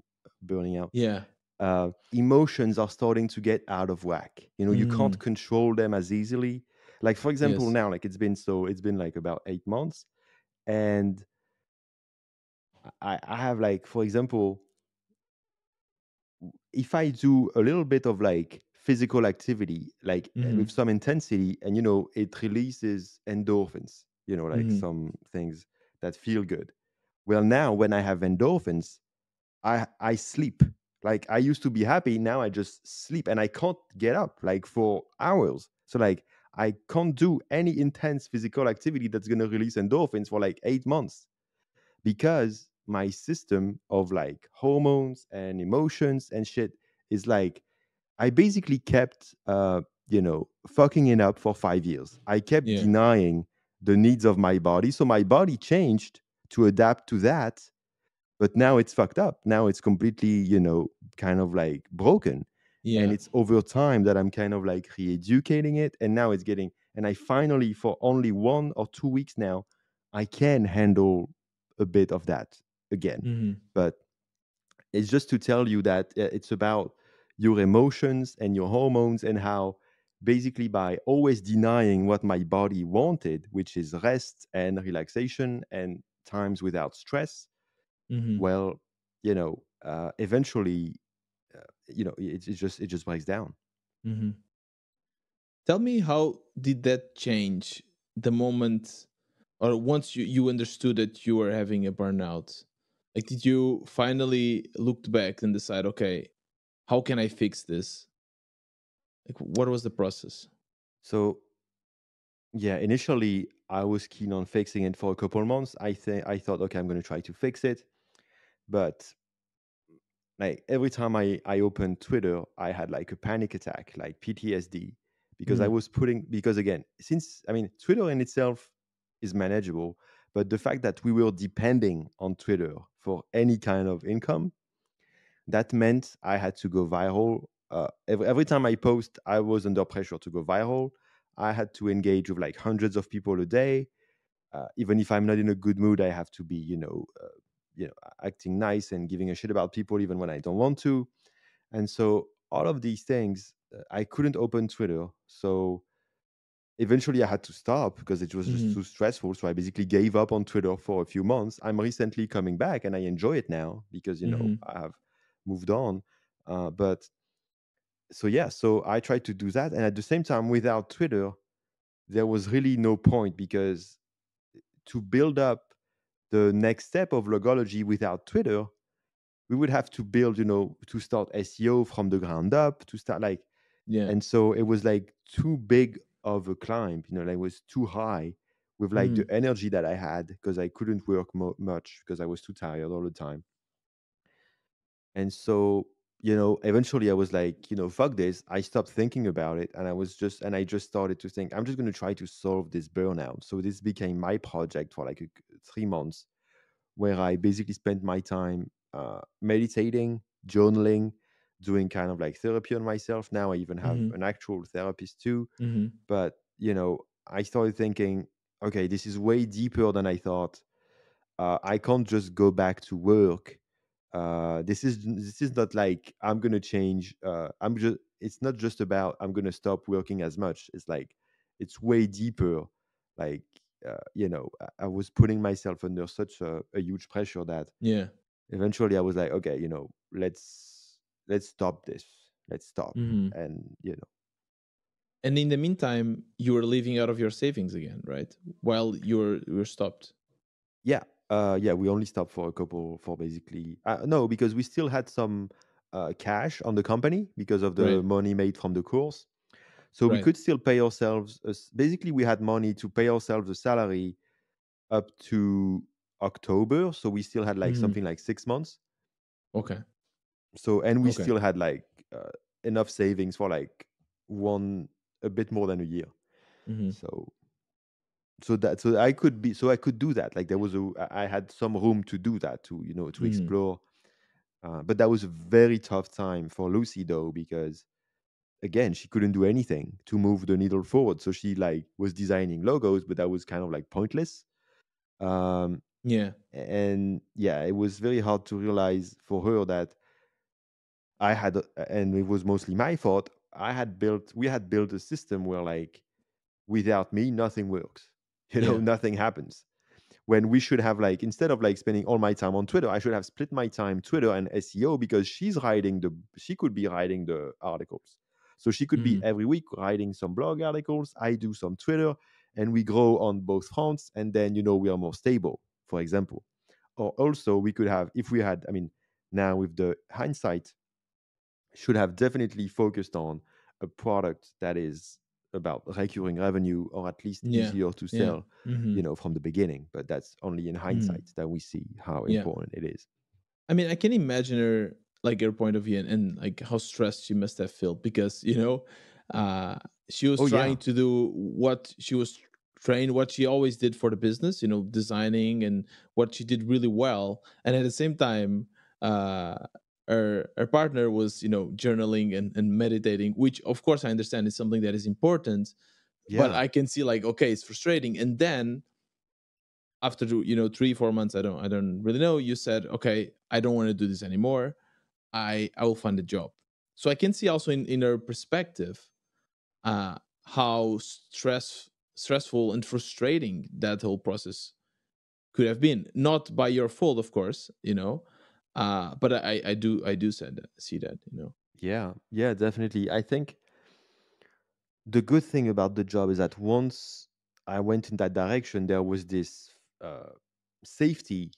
burning out. Yeah. uh, emotions are starting to get out of whack. You know, you can't Mm, control them as easily. Like for example, yes. now, like it's been so it's been like about eight months, and I, I have like for example, if I do a little bit of like physical activity, like uh, with Mhm, some intensity, and you know, it releases endorphins, you know, like mhm. some things that feel good. Well, now when I have endorphins, I I sleep. Like I used to be happy, now I just sleep and I can't get up like for hours. So like I can't do any intense physical activity that's gonna release endorphins for like eight months because my system of like hormones and emotions and shit is like I basically kept uh you know fucking it up for 5 years. I kept Yeah. denying the needs of my body. So my body changed to adapt to that, but now it's fucked up. Now it's completely, you know, kind of like broken. Yeah. And it's over time that I'm kind of like re-educating it and now it's getting and I finally for only 1 or 2 weeks now I can handle a bit of that again. Mhm. But it's just to tell you that uh, it's about your emotions and your hormones and how basically by always denying what my body wanted, which is rest and relaxation and times without stress, Mhm. well, you know, uh, eventually, uh, you know, it, it just it just breaks down. Mhm. Tell me how did that change the moment or once you, you understood that you were having a burnout? Like did you finally looked back and decide, okay, how can I fix this? Like what was the process? So yeah, initially I was keen on fixing it for a couple months. I think I thought, okay, I'm going to try to fix it, but like every time I I opened Twitter, I had like a panic attack, like PTSD, because I Mhm. was putting because again, since I mean Twitter in itself is manageable, but the fact that we were depending on Twitter for any kind of income, that meant I had to go viral. Uh, every every time I post, I was under pressure to go viral. I had to engage with like hundreds of people a day. Uh, even if I'm not in a good mood, I have to be, you know, uh, you know, acting nice and giving a shit about people even when I don't want to and so all of these things, uh, I couldn't open Twitter. So eventually I had to stop because it was just Mhm. too stressful. So I basically gave up on Twitter for a few months. I'm recently coming back and I enjoy it now because, you know, Mhm. I have moved on. Uh, but so, yeah, so I tried to do that. And at the same time, without Twitter, there was really no point because to build up the next step of logology without Twitter, we would have to build, you know, to start SEO from the ground up, to start like Yeah. and so it was like too big of a climb you know like it was too high with like the Mhm. energy that i had because i couldn't work mo- much because i was too tired all the time and so you know eventually i was like you know fuck this i stopped thinking about it and i was just and i just started to think i'm just going to try to solve this burnout so this became my project for like a, three months where I basically spent my time uh, meditating, journaling, doing kind of like therapy on myself. Now I even have Mhm. an actual therapist too. Mhm. But, you know, I started thinking, okay, this is way deeper than I thought. Uh, I can't just go back to work. Uh, this is this is not like I'm gonna change. Uh, I'm just. It's not just about I'm gonna stop working as much. It's like it's way deeper. Like uh, you know, I, I was putting myself under such a, a huge pressure that Yeah. eventually I was like, okay, you know, let's let's stop this. Let's stop. Mhm. And you know, And in the meantime, you were living out of your savings again, right? While you were you were stopped. yeah, uh, yeah, we only stopped for a couple for basically uh, no, because we still had some uh, cash on the company because of the Right. money made from the course. So we could still pay ourselves. a Basically, we had money to pay ourselves a salary up to October. So we still had like Mhm. something like six months. Okay. So and we Okay. still had like uh, enough savings for like one a bit more than a year. Mhm. So so that so I could be so I could do that. Like there was a I had some room to do that to you know to Mhm. explore. Uh, but that was a very tough time for Lucy though because again she couldn't do anything to move the needle forward. So she like was designing logos, but that was kind of like pointless. Um, Yeah. and yeah, it was very hard to realize for her that I had, and it was mostly my fault. I had built, we had built a system where like without me, nothing works. You know, Yeah. nothing happens. When we should have like instead of like spending all my time on Twitter, I should have split my time Twitter and SEO because she's writing the, she could be writing the articles. So she could be Mhm. every week writing some blog articles. I do some Twitter, and we grow on both fronts. And then you know we are more stable. For example, or also we could have if we had. I mean, now with the hindsight, should have definitely focused on a product that is about recurring revenue or at least Yeah, easier to yeah. sell Mhm. you know from the beginning but that's only in hindsight that we see how Yeah. important it is I mean, I can imagine her like her point of view and, and like how stressed she must have felt because you know, uh, she was Oh, yeah. trying to do what she was trained, what she always did for the business, you know, designing and what she did really well, and at the same time, uh, her her partner was you know journaling and, and meditating, which of course I understand is something that is important, but I can see like okay, it's frustrating, and then after you know three four months i don't i don't really know you said okay i don't want to do this anymore. I i will find a job. So i can see also in in her perspective uh how stress stressful and frustrating that whole process could have been. Not by your fault of course you know uh but i i do i do see that see that you know? Yeah yeah definitely. I think the good thing about the job is that once i went in that direction there was this uh, safety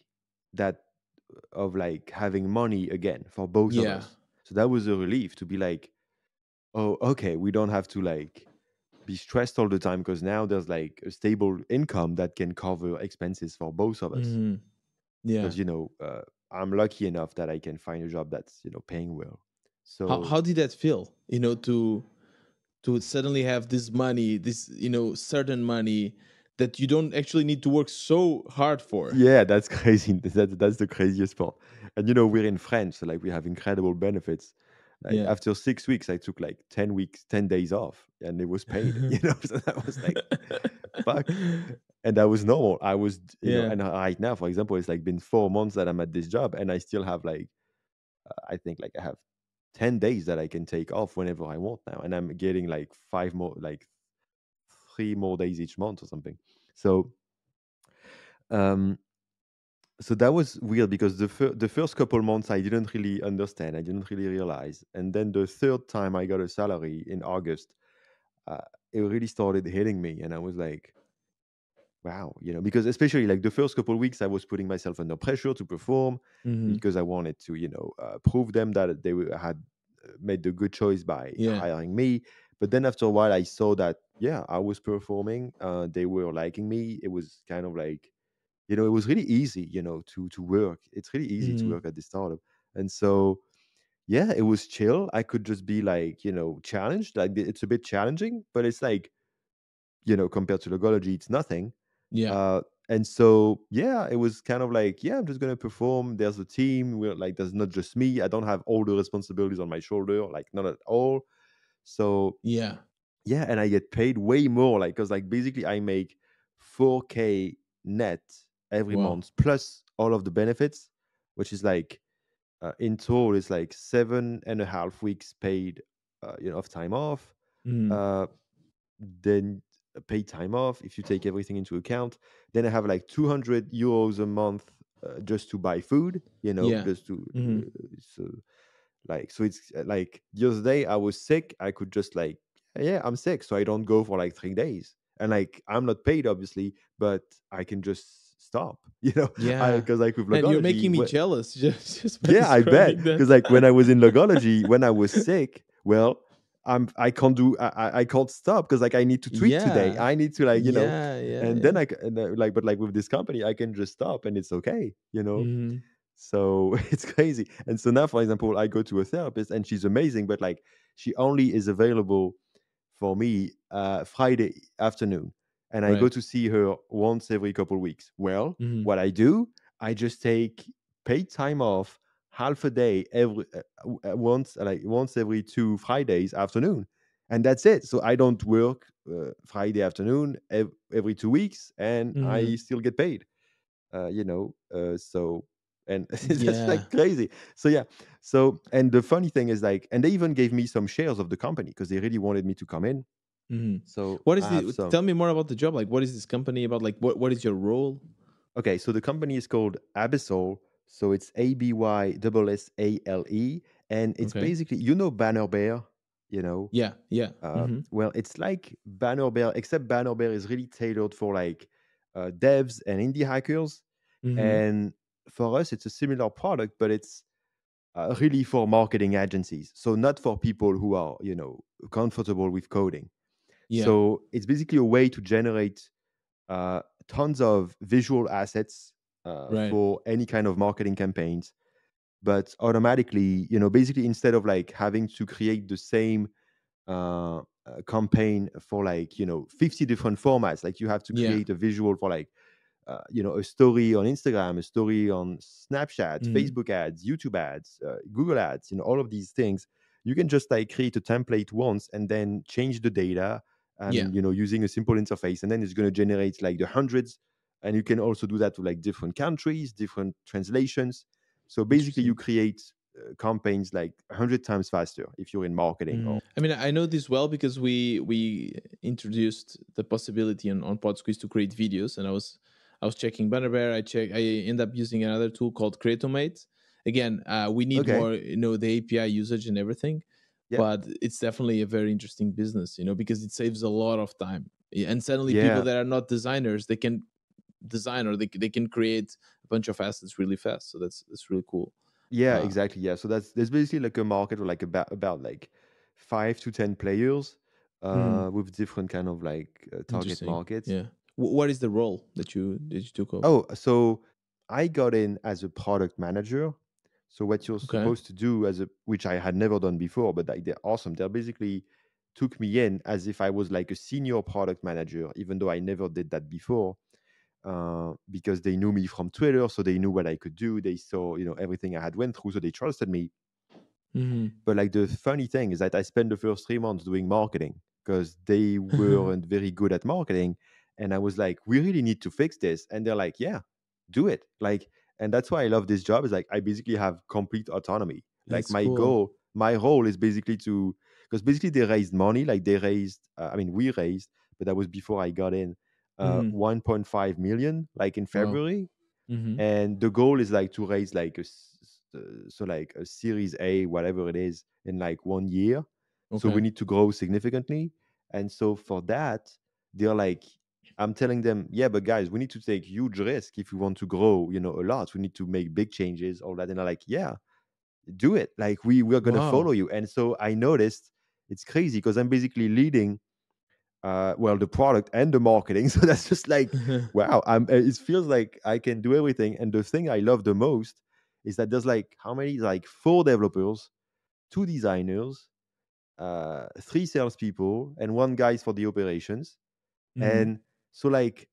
that of like having money again for both of us. So that was a relief to be like oh okay we don't have to like be stressed all the time because now there's like a stable income that can cover expenses for both of us. Mhm. yeah. Because you know uh, i'm lucky enough that i can find a job that's you know paying well. So how, how did that feel you know to to suddenly have this money this you know certain money that you don't actually need to work so hard for? Yeah that's crazy. That's, that's the craziest part. And you know we're in france so like we have incredible benefits. Like Yeah. after six weeks i took like 10 weeks 10 days off and it was paid you know? So that was like fuck. And that was normal i was you know Yeah. and right now for example it's like been four months that i'm at this job and i still have like uh, i think like i have 10 days that i can take off whenever i want now and i'm getting like five more like three more days each month or something so um so that was weird because the fir- the first couple months I didn't really understand. I didn't really realize, and then the third time I got a salary in August, uh, it really started hitting me, and I was like, "Wow," you know, because especially like the first couple weeks, I was putting myself under pressure to perform Mhm. because I wanted to, you know, uh, prove them that they had uh, made the good choice by Yeah. hiring me. But then after a while, I saw that yeah, I was performing. Uh, they were liking me. It was kind of like you know, it was really easy, you know, to to work. It's really easy to Mhm. work at this startup. And so yeah, it was chill. I could just be like, you know, challenged. Like it's a bit challenging, but it's like, you know, compared to logology, it's nothing. Yeah Uh and so yeah, it was kind of like, yeah, I'm just gonna perform. There's a team. We're like, there's not just me. I don't have all the responsibilities on my shoulder, like not at all. So yeah yeah, and I get paid way more, like because like basically I make 4k net every Wow. month plus all of the benefits, which is like uh, in total it's like seven and a half weeks paid, uh, you know, of time off. Mhm. Uh, then paid time off if you take everything into account. Then I have like 200 euros a month uh, just to buy food, you know, Yeah. just to Mhm. uh, so like so it's uh, like the other day I was sick. I could just like yeah I'm sick, so I don't go for like three days, and like I'm not paid obviously, but I can just stop, you know, Yeah. because like with and you're making me whe- jealous just, just yeah, I bet. Because like when I was in logology, when I was sick, well, I'm I can't do I, I- can't stop because like I need to tweet today. I need to like you know, yeah, yeah, and yeah. then I and, like but like with this company, I can just stop and it's okay, you know. Mhm. So it's crazy. And so now, for example, I go to a therapist and she's amazing, but like she only is available for me uh, Friday afternoon. And I go to see her once every couple weeks. Well, Mhm. what I do, I just take paid time off half a day every uh, uh, once like once every two Fridays afternoon. And that's it. So I don't work uh, Friday afternoon ev- every two weeks and I Mhm. still get paid uh, you know uh, so and that's Yeah. like crazy. So yeah. So and the funny thing is like, and they even gave me some shares of the company because they really wanted me to come in. hmm So What is I the? some. Tell me more about the job. Like, what is this company about? Like, what what is your role? Okay, so the company is called Abyssale. So it's A B Y double S A L E, and it's Okay. basically you know Bannerbear, you know. Yeah, yeah. Uh, hmm well, it's like Bannerbear, except Bannerbear is really tailored for like uh, devs and indie hackers. hmm And for us, it's a similar product, but it's uh, really for marketing agencies. So not for people who are, you know, comfortable with coding. Yeah. So it's basically a way to generate uh, tons of visual assets uh, Right. for any kind of marketing campaigns, but automatically, you know, basically instead of like having to create the same uh, uh, campaign for like you know 50 different formats, like you have to Yeah. create a visual for like uh, you know a story on Instagram, a story on Snapchat, Mhm. Facebook ads, YouTube ads, uh, Google ads, you know all of these things. You can just like create a template once and then change the data and Yeah. you know using a simple interface and then it's going to generate like the hundreds and you can also do that to like different countries different translations so basically you create uh, campaigns like 100 times faster if you're in marketing Mm. or I mean, I know this well because we we introduced the possibility on, on PodSqueeze to create videos, and I was I was checking Bannerbear. I check. I end up using another tool called Creatomate. Again, uh, we need Okay. more, you know, the API usage and everything. Yeah. But it's definitely a very interesting business, you know, because it saves a lot of time. And suddenly, Yeah. people that are not designers, they can design or they they can create a bunch of assets really fast. So that's that's really cool. yeah Uh, exactly yeah so that's there's basically like a market of like about about like five to ten players uh Mhm. with different kind of like uh, target markets Yeah. Wh- what is the role that you that you took over? Oh, so I got in as a product manager. So what you're Okay. supposed to do as a which I had never done before, but like they're awesome. They basically took me in as if I was like a senior product manager, even though I never did that before. Uh, because they knew me from Twitter, so they knew what I could do. They saw, you know, everything I had went through, so they trusted me. Mhm. But like the funny thing is that I spent the first three months doing marketing because they weren't very good at marketing. And I was like, we really need to fix this. And they're like, yeah, do it. Like, and that's why I love this job is like I basically have complete autonomy. Like my cool. goal, my role is basically to because basically they raised money, like they raised, uh, I mean, we raised, but that was before I got in, uh, Mhm. 1.5 million, like in. February Mhm. and the goal is like to raise like a uh, so like a series a whatever it is in like one year so we need to grow significantly and so for that they're like i'm telling them yeah but guys we need to take huge risk if we want to grow you know a lot we need to make big changes all that and they're like yeah do it like we we're gonna Wow. follow you and so i noticed it's crazy because i'm basically leading uh well the product and the marketing. So that's just like wow i'm it feels like i can do everything. And the thing i love the most is that there's like how many like four developers two designers uh three salespeople and one guys for the operations. Mhm. and so like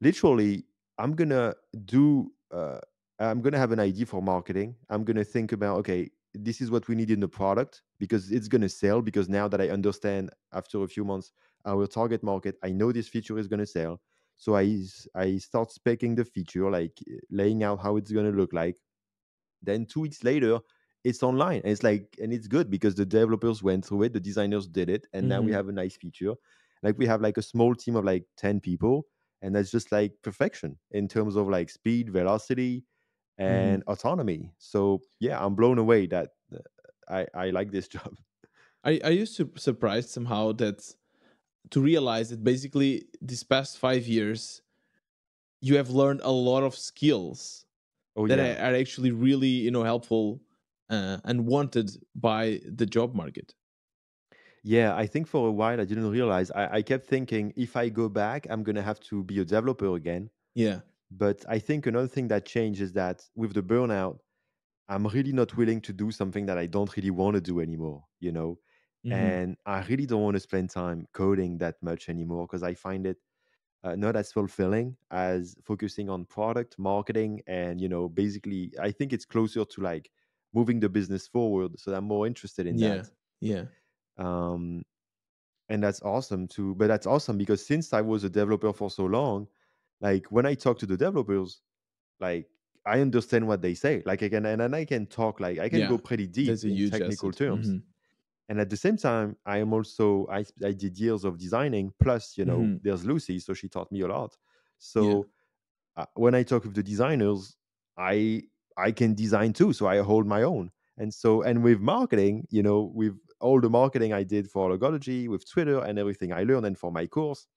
literally i'm gonna do uh i'm gonna have an idea for marketing. I'm gonna think about okay this is what we need in the product because it's gonna sell because now that i understand after a few months our target market. I know this feature is gonna sell. So I, I start specing the feature like uh, laying out how it's gonna look like. Then two weeks later it's online and it's like and it's good because the developers went through it the designers did it and now we Mhm. have a nice feature. Like we have like a small team of like 10 people and that's just like perfection in terms of like speed velocity and autonomy. So yeah i'm blown away that uh, i i like this job. Are are you sur- surprised somehow that to realize that basically these past five years you have learned a lot of skills oh that yeah are, actually really you know helpful uh, and wanted by the job market? yeah i think for a while i didn't realize I, I kept thinking if i go back i'm gonna have to be a developer again Yeah. but i think another thing that changed is that with the burnout I'm really not willing to do something that I don't really want to do anymore, you know? Mhm. And I really don't want to spend time coding that much anymore because I find it uh, not as fulfilling as focusing on product marketing. And, you know, basically, I think it's closer to like moving the business forward. So I'm more interested in Yeah. that. Yeah. Um, and that's awesome too. But that's awesome because since I was a developer for so long, like when I talk to the developers, like I understand what they say. Like I can and then I can talk like I can Yeah, go pretty deep in technical asset. terms. Mhm, And at the same time, I am also I I did years of designing. Plus, you know, mhm. there's Lucy, so she taught me a lot. So uh, when I talk with the designers, I I can design too. So I hold my own. And so and with marketing, you know, with all the marketing I did for logology, with Twitter and everything I learned, and for my course,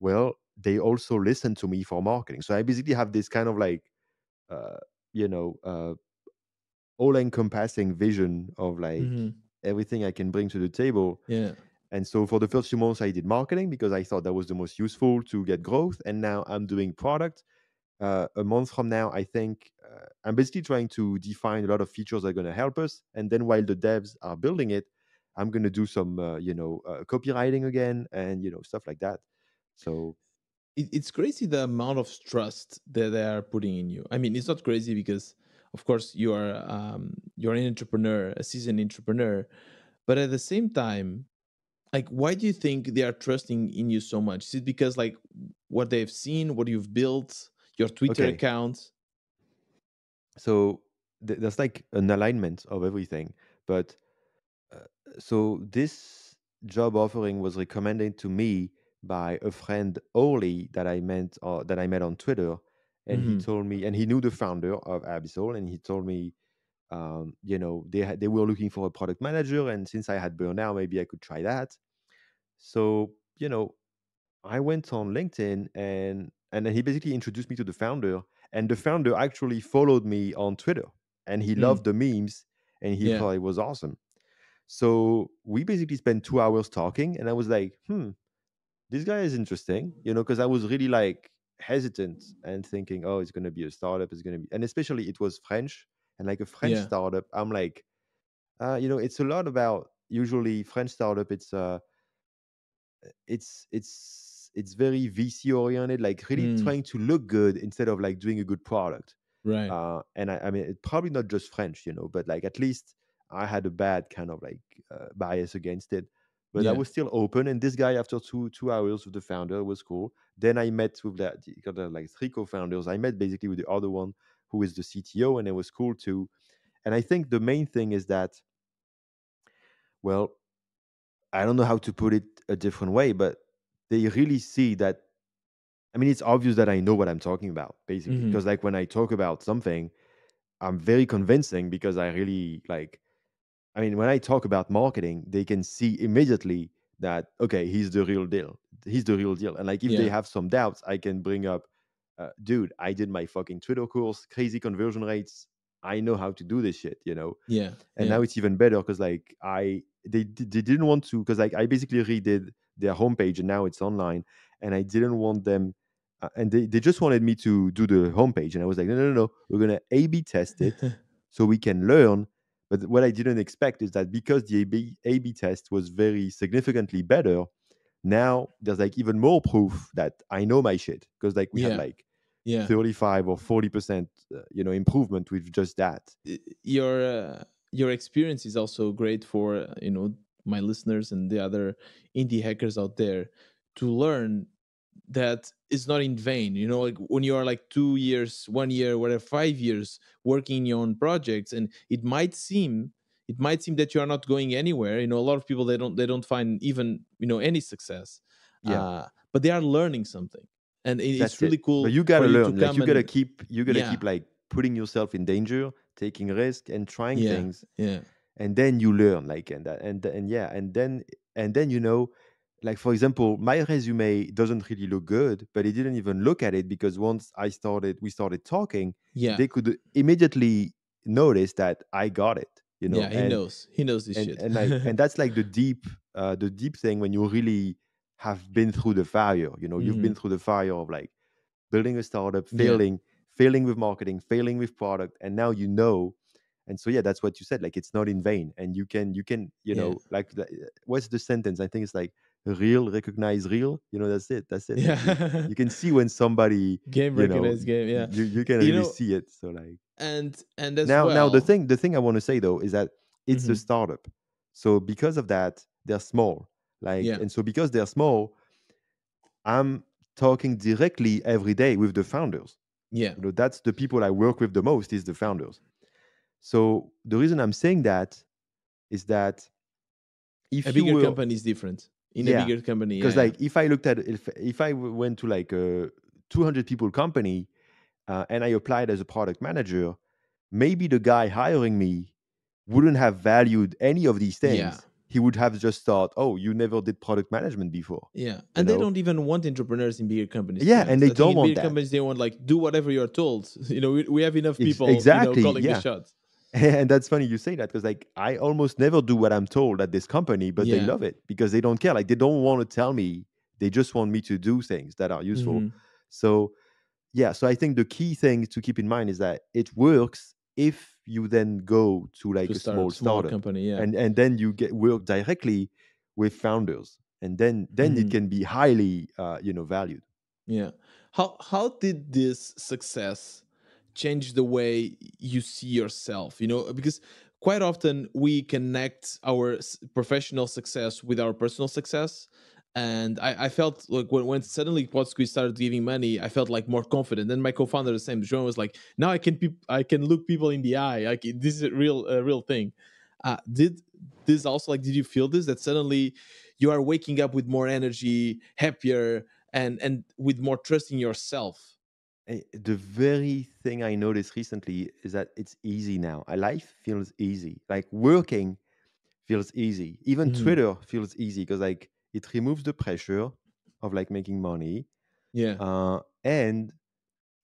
well, they also listen to me for marketing. So I basically have this kind of like, uh, you know, uh, all-encompassing vision of like Mhm. Everything I can bring to the table. Yeah. And so for the first few months, I did marketing because I thought that was the most useful to get growth. And now I'm doing product. Uh, a month from now, I think uh, I'm basically trying to define a lot of features that are going to help us. And then while the devs are building it, I'm going to do some, uh, you know, uh, copywriting again and you know stuff like that. So it, it's crazy the amount of trust that they are putting in you. I mean, it's not crazy because, of course, you are um, you're an entrepreneur, a seasoned entrepreneur, but at the same time, like, why do you think they are trusting in you so much? Is it because like what they've seen, what you've built, your Twitter Okay. account? so th- there's like an alignment of everything but uh, so this job offering was recommended to me by a friend Oli that I met uh, that I met on Twitter and he Mhm. told me and he knew the founder of Abyssale and he told me um, you know they had, they were looking for a product manager and since I had burnout maybe I could try that so you know I went on LinkedIn and and then he basically introduced me to the founder, and the founder actually followed me on Twitter, and he Mm. loved the memes, and he Yeah. thought it was awesome. So we basically spent two hours talking, and I was like, hmm, this guy is interesting, you know, because I was really like hesitant and thinking, oh, it's gonna be a startup, it's gonna be, and especially it was French, and like a French Yeah. startup, I'm like, uh, you know, it's a lot about usually French startup, it's uh it's it's it's very VC oriented, like really Mm. trying to look good instead of like doing a good product. Right. Uh, and I, I mean, it's probably not just French, you know, but like at least I had a bad kind of like uh, bias against it. But I was still open, and this guy, after two two hours with the founder, was cool. Then I met with uh, like three co-founders. I met basically with the other one, who is the CTO, and it was cool too. And I think the main thing is that, well, I don't know how to put it a different way, but they really see that. I mean, it's obvious that I know what I'm talking about, basically, Mhm. because like when I talk about something, I'm very convincing because I really like. I mean, when I talk about marketing, they can see immediately that okay, he's the real deal. He's the real deal. And like, if they have some doubts, I can bring up, uh, dude, I did my fucking Twitter course, crazy conversion rates. I know how to do this shit, you know Yeah. and yeah. now it's even better because like i they, they didn't want to because like i basically redid their homepage and now it's online and i didn't want them uh, and they, they just wanted me to do the homepage and i was like no no no no we're gonna a b test it so we can learn but what i didn't expect is that because the ab ab test was very significantly better now there's like even more proof that i know my shit because like we Yeah. had like yeah. 35 or 40 percent uh, you know improvement with just that your uh, your experience is also great for uh, you know my listeners and the other indie hackers out there to learn that it's not in vain you know like when you are like two years one year whatever five years working in your own projects and it might seem it might seem that you are not going anywhere you know a lot of people they don't they don't find even you know any success Yeah. uh, but they are learning something and it- it's really it. cool But you gotta learn. to like you gotta and- keep you gotta Yeah. keep like putting yourself in danger, taking risk and trying yeah things, yeah and then you learn. Like and that and and yeah, and then and then you know, like for example, my resume doesn't really look good, but he didn't even look at it because once I started, we started talking, yeah they could immediately notice that I got it. You know, yeah he and, knows he knows this and shit and like and that's like the deep uh the deep thing when you really have been through the fire you know you've been through the fire of like building a startup Mm-hmm. Yeah. failing failing with marketing failing with product and now you know and so yeah that's what you said like it's not in vain and you can you can you Yeah. know like the, what's the sentence i think it's like real recognize real you know that's it that's it yeah you can see when somebody game you know game yeah you, you can You really know, see it so like and and as now well now the thing the thing i want to say though is that it's a Mhm. startup so because of that they're small like Yeah. and so because they're small i'm talking directly every day with the founders Yeah. You know, that's the people I work with the most is the founders. So the reason I'm saying that is that if A bigger were, company is different. In Yeah, a bigger company, because yeah, like if I looked at if if I went to like a 200 people company uh, and I applied as a product manager, maybe the guy hiring me wouldn't have valued any of these things. Yeah. He would have just thought, "Oh, you never did product management before." yeah, and they know? don't even want entrepreneurs in bigger companies. Yeah, and they I don't in want bigger that. companies. They want like do whatever you're told. You know, we, we have enough people exactly, you know, calling yeah. the shots. And that's funny you say that because like I almost never do what I'm told at this company, but they love it because they don't care. Like they don't want to tell me; they just want me to do things that are useful. Mhm. So, yeah. So I think the key thing to keep in mind is that it works if you then go to like To a small small startup, company, yeah, and and then you get work directly with founders, and then then Mhm. it can be highly, uh, you know, valued. yeah. How how did this success change the way you see yourself? You know, because quite often we connect our professional success with our personal success. And I, I felt like when, when suddenly Podsqueeze started giving money, I felt like more confident. Then my co-founder, the same, Joan was like, "Now I can peop- I can look people in the eye. Like this is a real a real thing." Uh, did this also like? Did you feel this that suddenly you are waking up with more energy, happier, and and with more trust in yourself? Eh, The very thing I noticed recently is that it's easy now. Uh, Life feels easy. Like working feels easy. Even Mhm. Twitter feels easy because like it removes the pressure of like making money. Yeah, Uh, and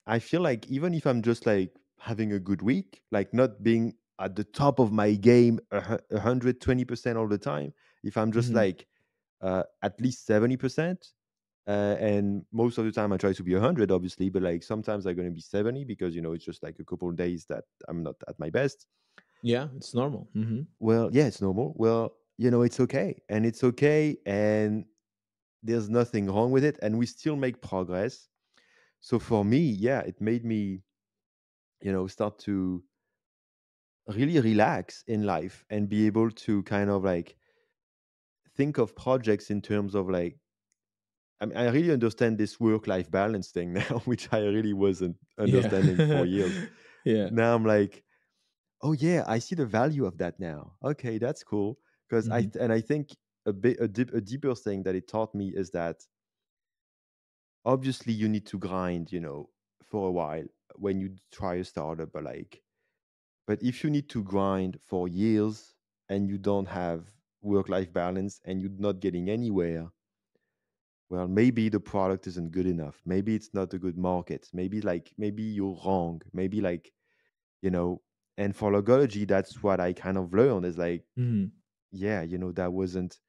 I feel like even if I'm just like having a good week, like not being at the top of my game a hu- a hundred twenty percent all the time, if I'm just Mhm. like uh, at least seventy percent, uh, and most of the time I try to be hundred, obviously, but like sometimes I'm gonna be seventy because you know it's just like a couple of days that I'm not at my best. yeah, it's normal. hmm Well, yeah, it's normal. Well, you know, it's okay, and it's okay, and there's nothing wrong with it, and we still make progress. So for me, yeah, it made me, you know, start to really relax in life and be able to kind of like think of projects in terms of like I mean, I really understand this work-life balance thing now, which I really wasn't understanding for years. yeah. Now I'm like, oh yeah, I see the value of that now. Okay, that's cool. Because I Mhm. and I think a bit a, deep, a deeper thing that it taught me is that obviously you need to grind, you know, for a while when you try a startup, but like, but if you need to grind for years and you don't have work-life balance and you're not getting anywhere, well, maybe the product isn't good enough. Maybe it's not a good market. Maybe like maybe you're wrong. Maybe like, you know, and for logology, that's what I kind of learned is like, Mhm. yeah, you know, that wasn't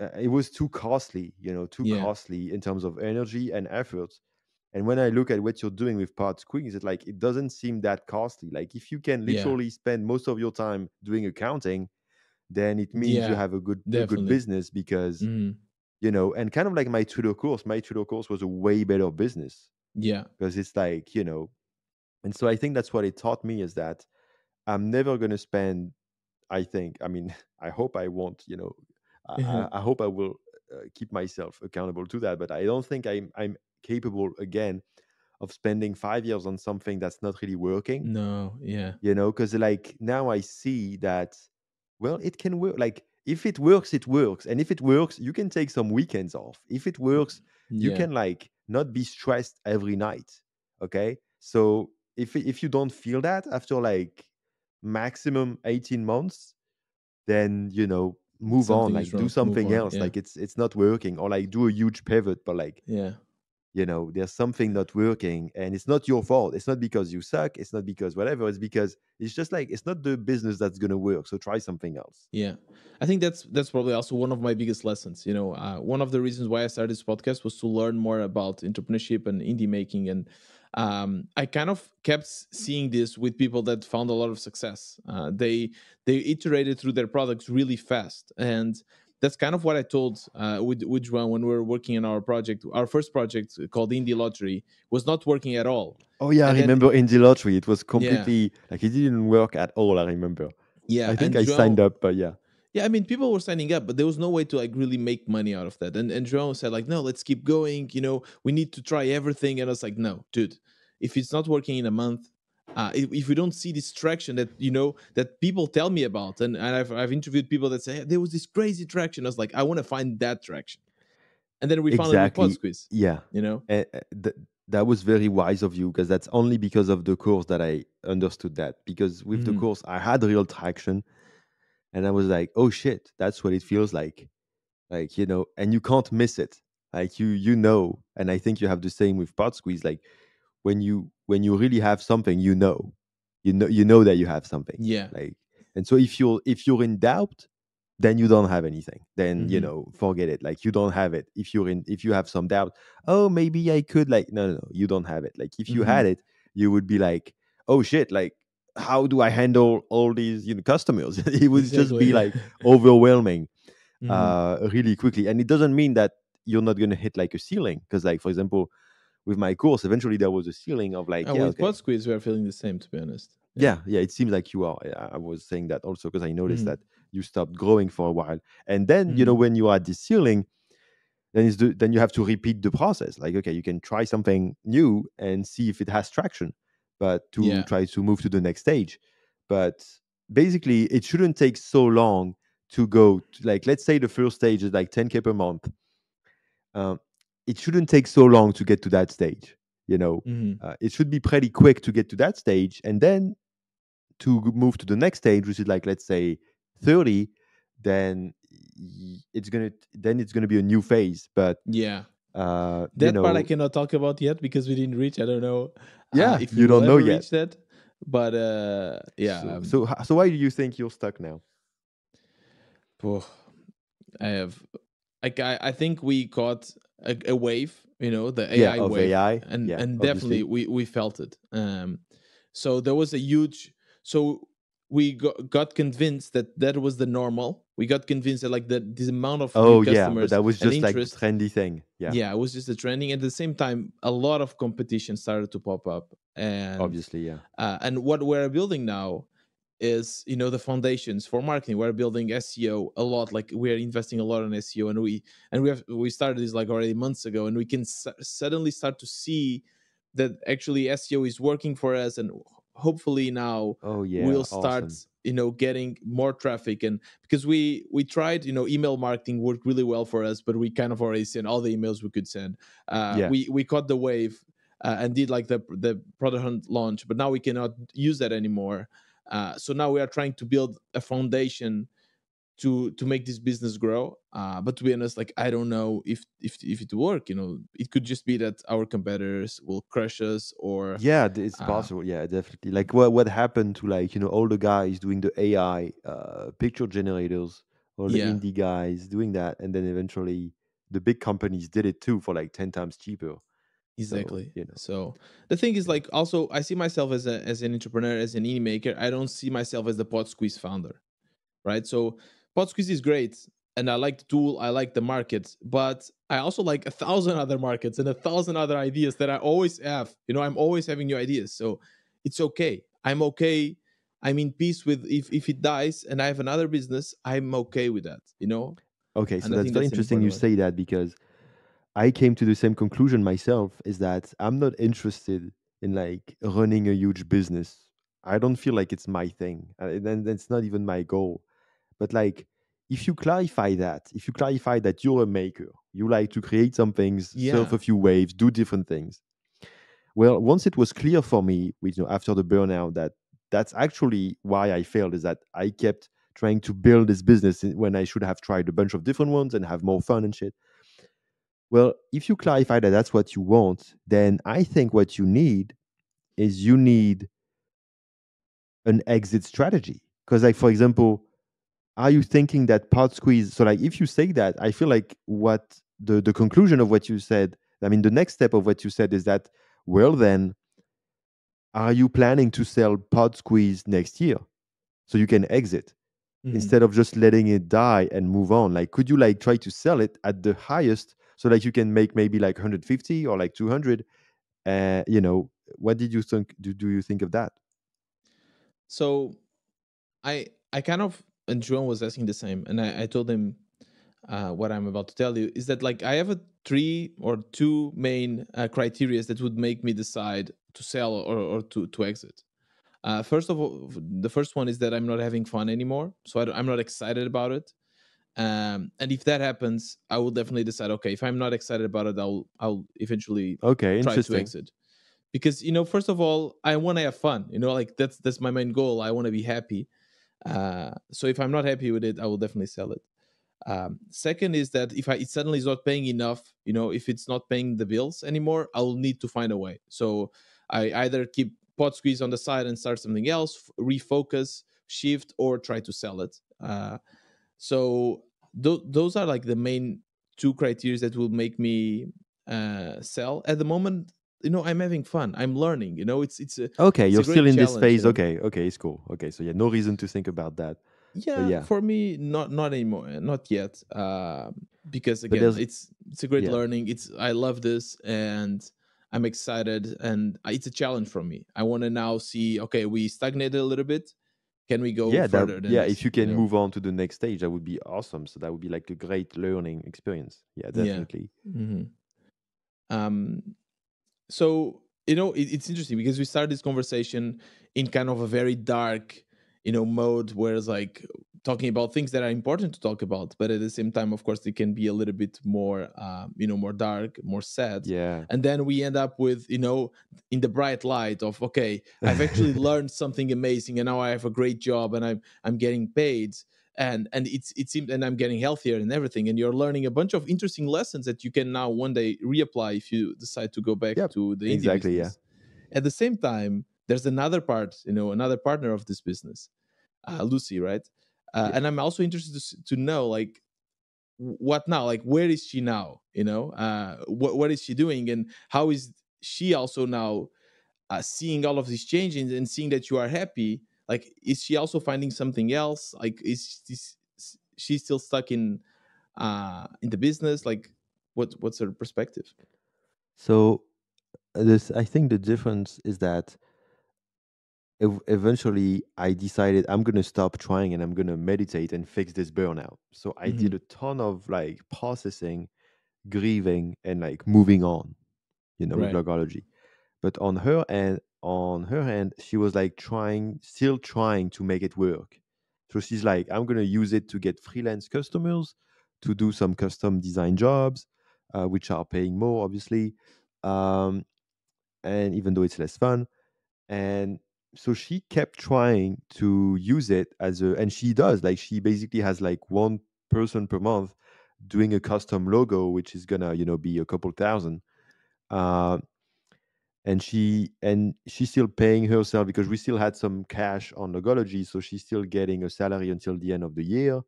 uh, it was too costly, you know, too Yeah. costly in terms of energy and effort. And when I look at what you're doing with Podsqueeze, it's like it doesn't seem that costly. Like if you can Yeah. literally spend most of your time doing accounting, then it means you have a good a good business because Mhm. You know, and kind of like my Twitter course, my Twitter course was a way better business Yeah. because it's like, you know, and so I think that's what it taught me is that I'm never going to spend, I think, I mean, I hope I won't, you know, I, Mhm. I I hope I will uh, keep myself accountable to that, but I don't think I'm, I'm capable again of spending five years on something that's not really working No, yeah. you know because like now i see that well it can work like if it works it works and if it works you can take some weekends off if it mm, works you Yeah. can like not be stressed every night okay so if if you don't feel that after like maximum 18 months then you know move on like do wrong. Move something on. else Yeah. like it's it's not working or like do a huge pivot but like Yeah. You know there's something not working and it's not your fault it's not because you suck it's not because whatever it's because it's just like it's not the business that's going to work so try something else Yeah, I think that's that's probably also one of my biggest lessons. You know, uh, one of the reasons why I started this podcast was to learn more about entrepreneurship and indie making, and um, I kind of kept seeing this with people that found a lot of success. Uh, they they iterated through their products really fast, and that's kind of what I told uh, with with Juan when we were working on our project. Our first project called Indie Lottery was not working at all. oh yeah And i then- remember indie lottery it was completely like it didn't work at all i remember Yeah, i think i João- signed up but yeah Yeah, I mean, people were signing up, but there was no way to like really make money out of that. And and João said like, no, let's keep going. You know, we need to try everything. And I was like, no, dude, if it's not working in a month, uh, if, if we don't see this traction that you know that people tell me about, and, and I've I've interviewed people that say hey, there was this crazy traction. I was like, I want to find that traction. And then we found it with exactly yeah You know, Eh, eh, th- that was very wise of you because that's only because of the course that I understood that. Because with the Mhm. course, I had real traction, and I was like, "Oh shit, that's what it feels like." Like you know, and you can't miss it. Like you, you know, and I think you have the same with Podsqueeze. Like when you when you really have something, you know, you know, you know that you have something. yeah, Like, and so if you're if you're in doubt, then you don't have anything. Then you Mhm. know, forget it. Like you don't have it. If you're in, if you have some doubt, oh, maybe I could. Like, no, no, no, you don't have it. Like if you Mhm. had it, you would be like, oh shit, like how do I handle all these you know customers? it would just be like overwhelming Mhm. uh, really quickly. And it doesn't mean that you're not going to hit like a ceiling. Because, like, for example, with my course, eventually there was a ceiling of like, Uh, yeah, with okay. Podsqueeze, we are feeling the same, to be honest. yeah, yeah, it seems like you are. I was saying that also because I noticed Mhm. that you stopped growing for a while. And then, you know, Mhm. when you are at the ceiling, then, it's the, then you have to repeat the process. Like, okay, you can try something new and see if it has traction, but to Yeah. try to move to the next stage. But basically, it shouldn't take so long to go to, like, let's say the first stage is like 10K per month. Um, it shouldn't take so long to get to that stage. You know, Mhm. uh, it should be pretty quick to get to that stage. And then to move to the next stage, which is like, let's say 30, then it's gonna then it's gonna be a new phase. But Yeah. uh, you That know, part I cannot talk about yet because we didn't reach. I don't know. Yeah, uh, if you don't know yet. reach that. But uh, yeah. So, um, so so why do you think you're stuck now? Oh, I have like I, I think we caught a, a wave, you know, the AI yeah, of wave, AI. and yeah, and obviously. definitely we we felt it. Um, so there was a huge. So we got, got convinced that that was the normal. We got convinced that like the this amount of Oh yeah, customers but that was just like interest. trendy thing. Yeah, yeah, it was just a trending. At the same time, a lot of competition started to pop up, and obviously, yeah. uh, and what we're building now is you know the foundations for marketing we're building seo a lot like we're investing a lot in seo and we and we have we started this like already months ago and we can s- suddenly start to see that actually seo is working for us and hopefully now Oh yeah, we'll start awesome. you know getting more traffic and because we we tried you know email marketing worked really well for us but we kind of already sent all the emails we could send uh Yeah. we we caught the wave uh, and did like the the product hunt launch but now we cannot use that anymore uh so now we are trying to build a foundation to to make this business grow uh but to be honest like i don't know if if if it work you know it could just be that our competitors will crush us or Yeah, it's uh, possible. Yeah, definitely. Like what what happened to like you know all the guys doing the AI uh, picture generators, all the Yeah. indie guys doing that, and then eventually the big companies did it too for like ten times cheaper. Exactly you know, so the thing is like also i see myself as a as an entrepreneur as an e maker i don't see myself as the Podsqueeze founder right? So Podsqueeze is great and i like the tool i like the market but i also like a thousand other markets and a thousand other ideas that i always have you know i'm always having new ideas so it's okay i'm okay i'm in peace with if if it dies and i have another business i'm okay with that you know? Okay, so and that's very that's interesting you say that because I came to the same conclusion myself is that I'm not interested in like running a huge business. I don't feel like it's my thing. And that's not even my goal. But like if you clarify that, if you clarify that you're a maker, you like to create some things, surf yeah a few waves, do different things. Well, once it was clear for me, with, you know, after the burnout, that that's actually why I failed is that I kept trying to build this business eh, when I should have tried a bunch of different ones and have more fun and shit. Well, if you clarify that that's what you want, then I think what you need is you need an exit strategy. Because, like, for example, are you thinking that Podsqueeze? So, like, if you say that, I feel like what the the conclusion of what you said. I mean, the next step of what you said is that, well, then, are you planning to sell Podsqueeze next year so you can exit? Mhm. instead of just letting it die and move on like could you like try to sell it at the highest so like you can make maybe like 150 or like 200 uh you know what did you think do, do you think of that so i i kind of and Joan was asking the same, and I, I told him uh, what I'm about to tell you is that like I have a three or two main uh, criteria that would make me decide to sell or, or to to exit. Uh, first of all, the first one is that I'm not having fun anymore, so I am not excited about it. Um, and if that happens, I will definitely decide. Okay, if I'm not excited about it, I'll I'll eventually okay try to exit. Because you know, first of all, I want to have fun. You know, like that's that's my main goal. I want to be happy. Uh, so if I'm not happy with it, I will definitely sell it. Um, second is that if I, it suddenly is not paying enough, you know, if it's not paying the bills anymore, I'll need to find a way. So I either keep Podsqueeze on the side and start something else, refocus, shift, or try to sell it. Uh, so th- those are like the main two criteria that will make me uh, sell. At the moment, you know, I'm having fun. I'm learning. You know, it's it's a, okay. It's you're still in this phase. You know? Okay, okay, it's cool. Okay, so yeah, no reason to think about that. Yeah, yeah, for me, not not anymore, not yet. Uh, because again, it's it's a great yeah. learning. It's I love this, and I'm excited, and it's a challenge for me. I want to now see. Okay, we stagnated a little bit. Can we go yeah, further? That, yeah, if you can you know? move on to the next stage, that would be awesome. So that would be like a great learning experience. Yeah, definitely. Yeah. Mm-hmm. Um, so you know, it, it's interesting because we started this conversation in kind of a very dark you know mode whereas like talking about things that are important to talk about but at the same time of course it can be a little bit more um, you know more dark more sad yeah and then we end up with you know in the bright light of okay i've actually learned something amazing and now i have a great job and i'm i'm getting paid and and it's it seems and i'm getting healthier and everything and you're learning a bunch of interesting lessons that you can now one day reapply if you decide to go back yep, to the exactly business. yeah at the same time there's another part, you know, another partner of this business, uh, Lucy, right? Uh, yeah. And I'm also interested to, to know, like, what now? Like, where is she now? You know, uh, what what is she doing, and how is she also now uh, seeing all of these changes and seeing that you are happy? Like, is she also finding something else? Like, is this she still stuck in uh in the business? Like, what what's her perspective? So, this I think the difference is that eventually I decided I'm gonna stop trying and I'm gonna meditate and fix this burnout. So I mm-hmm. did a ton of like processing, grieving, and like moving on, you know, right. with logology. But on her end, on her end, she was like trying, still trying to make it work. So she's like, I'm gonna use it to get freelance customers, to do some custom design jobs, uh, which are paying more, obviously. Um, and even though it's less fun, and so she kept trying to use it as a and she does like she basically has like one person per month doing a custom logo which is gonna you know be a couple thousand uh, and she and she's still paying herself because we still had some cash on logology so she's still getting a salary until the end of the year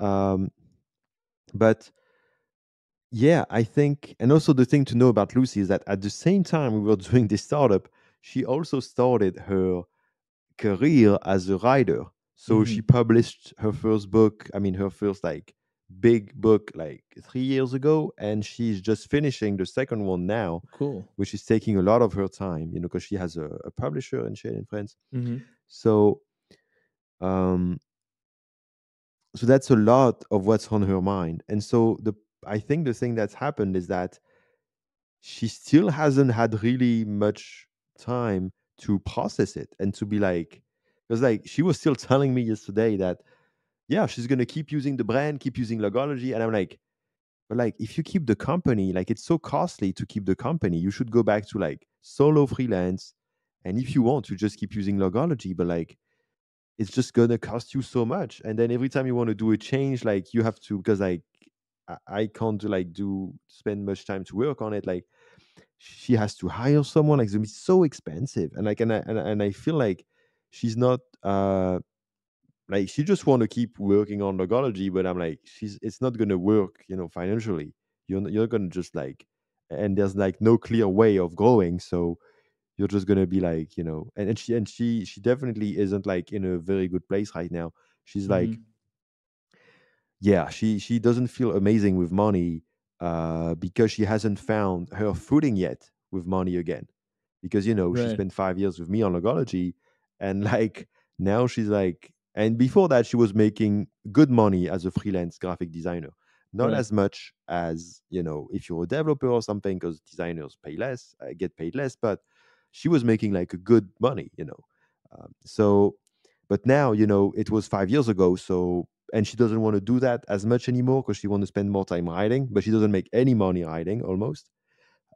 um, but yeah i think and also the thing to know about lucy is that at the same time we were doing this startup she also started her career as a writer. So mm-hmm. she published her first book, I mean, her first like big book like three years ago, and she's just finishing the second one now. Cool. Which is taking a lot of her time, you know, because she has a, a, publisher and shit in France. Mm-hmm. So, um, so that's a lot of what's on her mind. And so the I think the thing that's happened is that she still hasn't had really much time to process it and to be like because like she was still telling me yesterday that yeah she's gonna keep using the brand keep using logology and i'm like but like if you keep the company like it's so costly to keep the company you should go back to like solo freelance and if you want to just keep using logology but like it's just gonna cost you so much. And then every time you want to do a change like you have to because like I, can't like do spend much time to work on it like she has to hire someone like it's so expensive and like and I, and, and I feel like she's not uh like she just want to keep working on logology but I'm like she's it's not gonna work you know financially you're you're gonna just like and there's like no clear way of growing so you're just gonna be like you know and, and she and she she definitely isn't like in a very good place right now she's mm-hmm. like yeah she she doesn't feel amazing with money uh, because she hasn't found her footing yet with money again. Because you know right. she spent five years with me on logology, and like now she's like and before that she was making good money as a freelance graphic designer not Right. as much as you know if you're a developer or something because designers pay less uh, get paid less but she was making like a good money you know um, so but now you know it was five years ago so and she doesn't want to do that as much anymore because she wants to spend more time writing but she doesn't make any money writing almost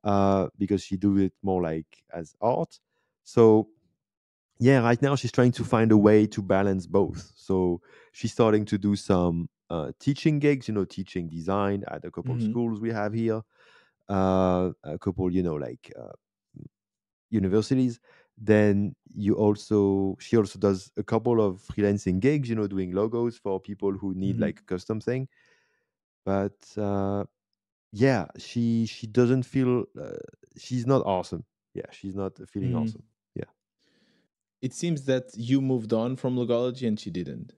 uh, because she do it more like as art. So yeah right now she's trying to find a way to balance both. So she's starting to do some uh, teaching gigs you know teaching design at a couple of Mhm. schools we have here uh, a couple you know like uh, universities then you also she also does a couple of freelancing gigs you know doing logos for people who need Mhm. like a custom thing but uh, yeah she she doesn't feel uh, she's not awesome yeah she's not feeling Mhm. awesome yeah It seems that you moved on from logology and she didn't.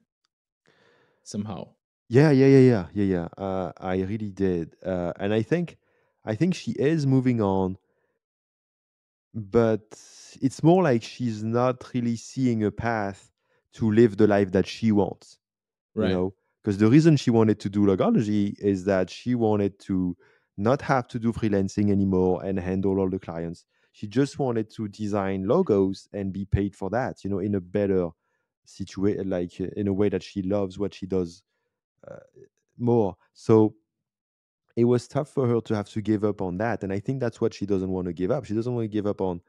Somehow. Yeah, yeah, yeah, yeah, yeah, yeah. Uh, I really did, uh, and I think, I think she is moving on, but it's more like she's not really seeing a path to live the life that she wants. You know, because the reason she wanted to do logology is that she wanted to not have to do freelancing anymore and handle all the clients. She just wanted to design logos and be paid for that. You know, in a better situation, like uh, in a way that she loves what she does uh, more. So it was tough for her to have to give up on that. And I think that's what she doesn't want to give up. She doesn't want to give up on,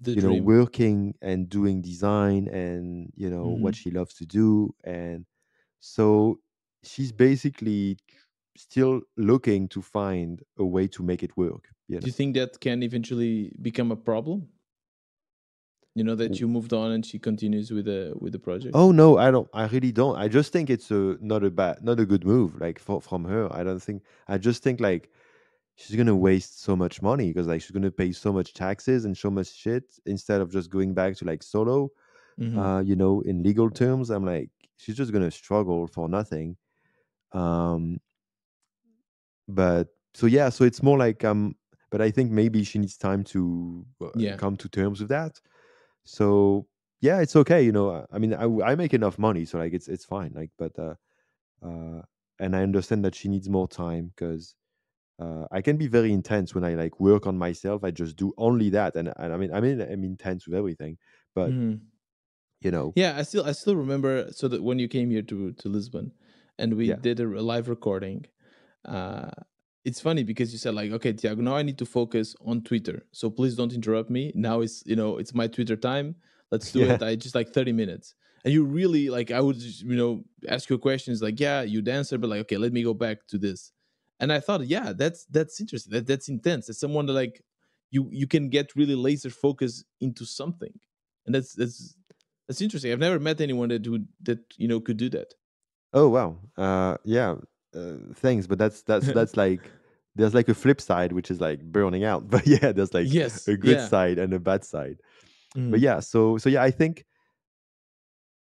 The you know, working and doing design and, you know, what Mhm. she loves to do. And so she's basically still looking to find a way to make it work, you Do you think that can eventually become a problem? You know that you moved on and she continues with the with the project. Oh no, I don't. I really don't. I just think it's a not a bad, not a good move. Like for, from her, I don't think. I just think like she's gonna waste so much money because like she's gonna pay so much taxes and so much shit instead of just going back to like solo. Mhm. Uh, you know, in legal terms, I'm like she's just gonna struggle for nothing. Um, but so yeah, so it's more like um, but I think maybe she needs time to uh, Yeah. come to terms with that. So yeah, it's okay. You know, I- I mean, I, I make enough money, so like it's it's fine. Like, but uh, uh, and I understand that she needs more time because uh, I can be very intense when I like work on myself. I just do only that, and, and I mean, I mean, I'm intense with everything. But Mhm. you know, Yeah, I still I still remember so that when you came here to to Lisbon and we yeah, did a live recording, uh it's funny because you said like, okay, Tiago, now I need to focus on Twitter. So please don't interrupt me. Now it's you know, it's my Twitter time. Let's do yeah, it. I just like 30 minutes. And you really like I would you know, ask you questions like, yeah, you'd answer, but like, okay, let me go back to this. And I thought, yeah, that's that's interesting. That that's intense. It's someone that like you you can get really laser focused into something. And that's that's that's interesting. I've never met anyone that would that you know could do that. Oh wow, uh, yeah, uh, thanks. But that's that's that's like there's like a flip side, which is like burning out. But yeah, there's like yes. a good Yeah. side and a bad side. But Mhm. yeah, so so yeah, I think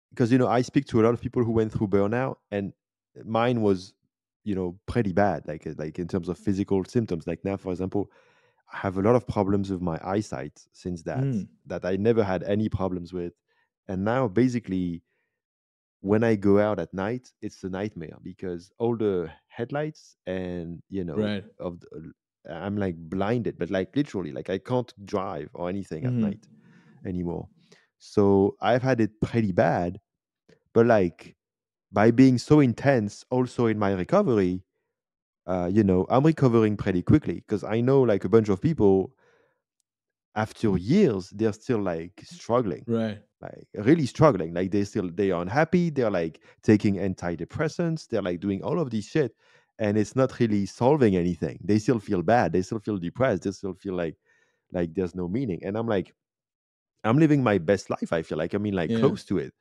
because you know I speak to a lot of people who went through burnout, and mine was you know pretty bad, like uh, like in terms of physical symptoms. Like now, for example, I have a lot of problems with my eyesight since that Mm. that I never had any problems with, and now basically when I go out at night, it's a nightmare because all the headlights and you know Right. of the, I'm like blinded, but like literally, like I can't drive or anything at Mhm. night anymore. So I've had it pretty bad, but like by being so intense, also in my recovery, uh, you know, I'm recovering pretty quickly because I know like a bunch of people after years they're still like struggling Right. like really struggling like they still they are unhappy they're like taking antidepressants they're like doing all of this shit and it's not really solving anything they still feel bad they still feel depressed they still feel like like there's no meaning and i'm like i'm living my best life i feel like i mean like Yeah. close to it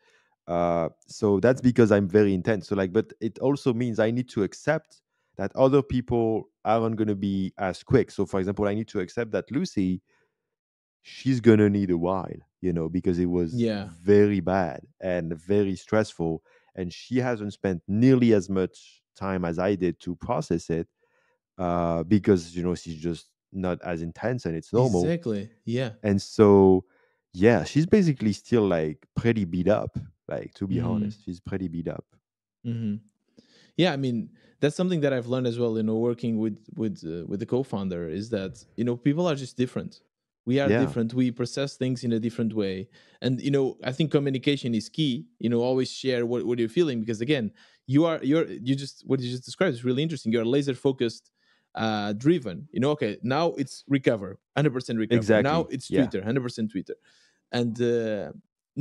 uh so that's because i'm very intense so like but it also means i need to accept that other people aren't going to be as quick so for example i need to accept that lucy she's gonna need a while, you know, because it was Yeah. very bad and very stressful. And she hasn't spent nearly as much time as I did to process it uh, because, you know, she's just not as intense and it's normal. Exactly. Yeah. And so, yeah, she's basically still like pretty beat up. Like to be Mhm. honest, he's pretty beat up. hmm Yeah, I mean that's something that I've learned as well. You know, working with with uh, with the co-founder is that you know people are just different. We are Yeah. different. We process things in a different way, and you know, I think communication is key. You know, always share what, what you're feeling because again, you are you're you just what you just described is really interesting. You're laser focused, uh, driven. You know, okay, now it's recover, hundred percent recover. Exactly. Now it's Yeah. Twitter, hundred percent Twitter, and. Uh,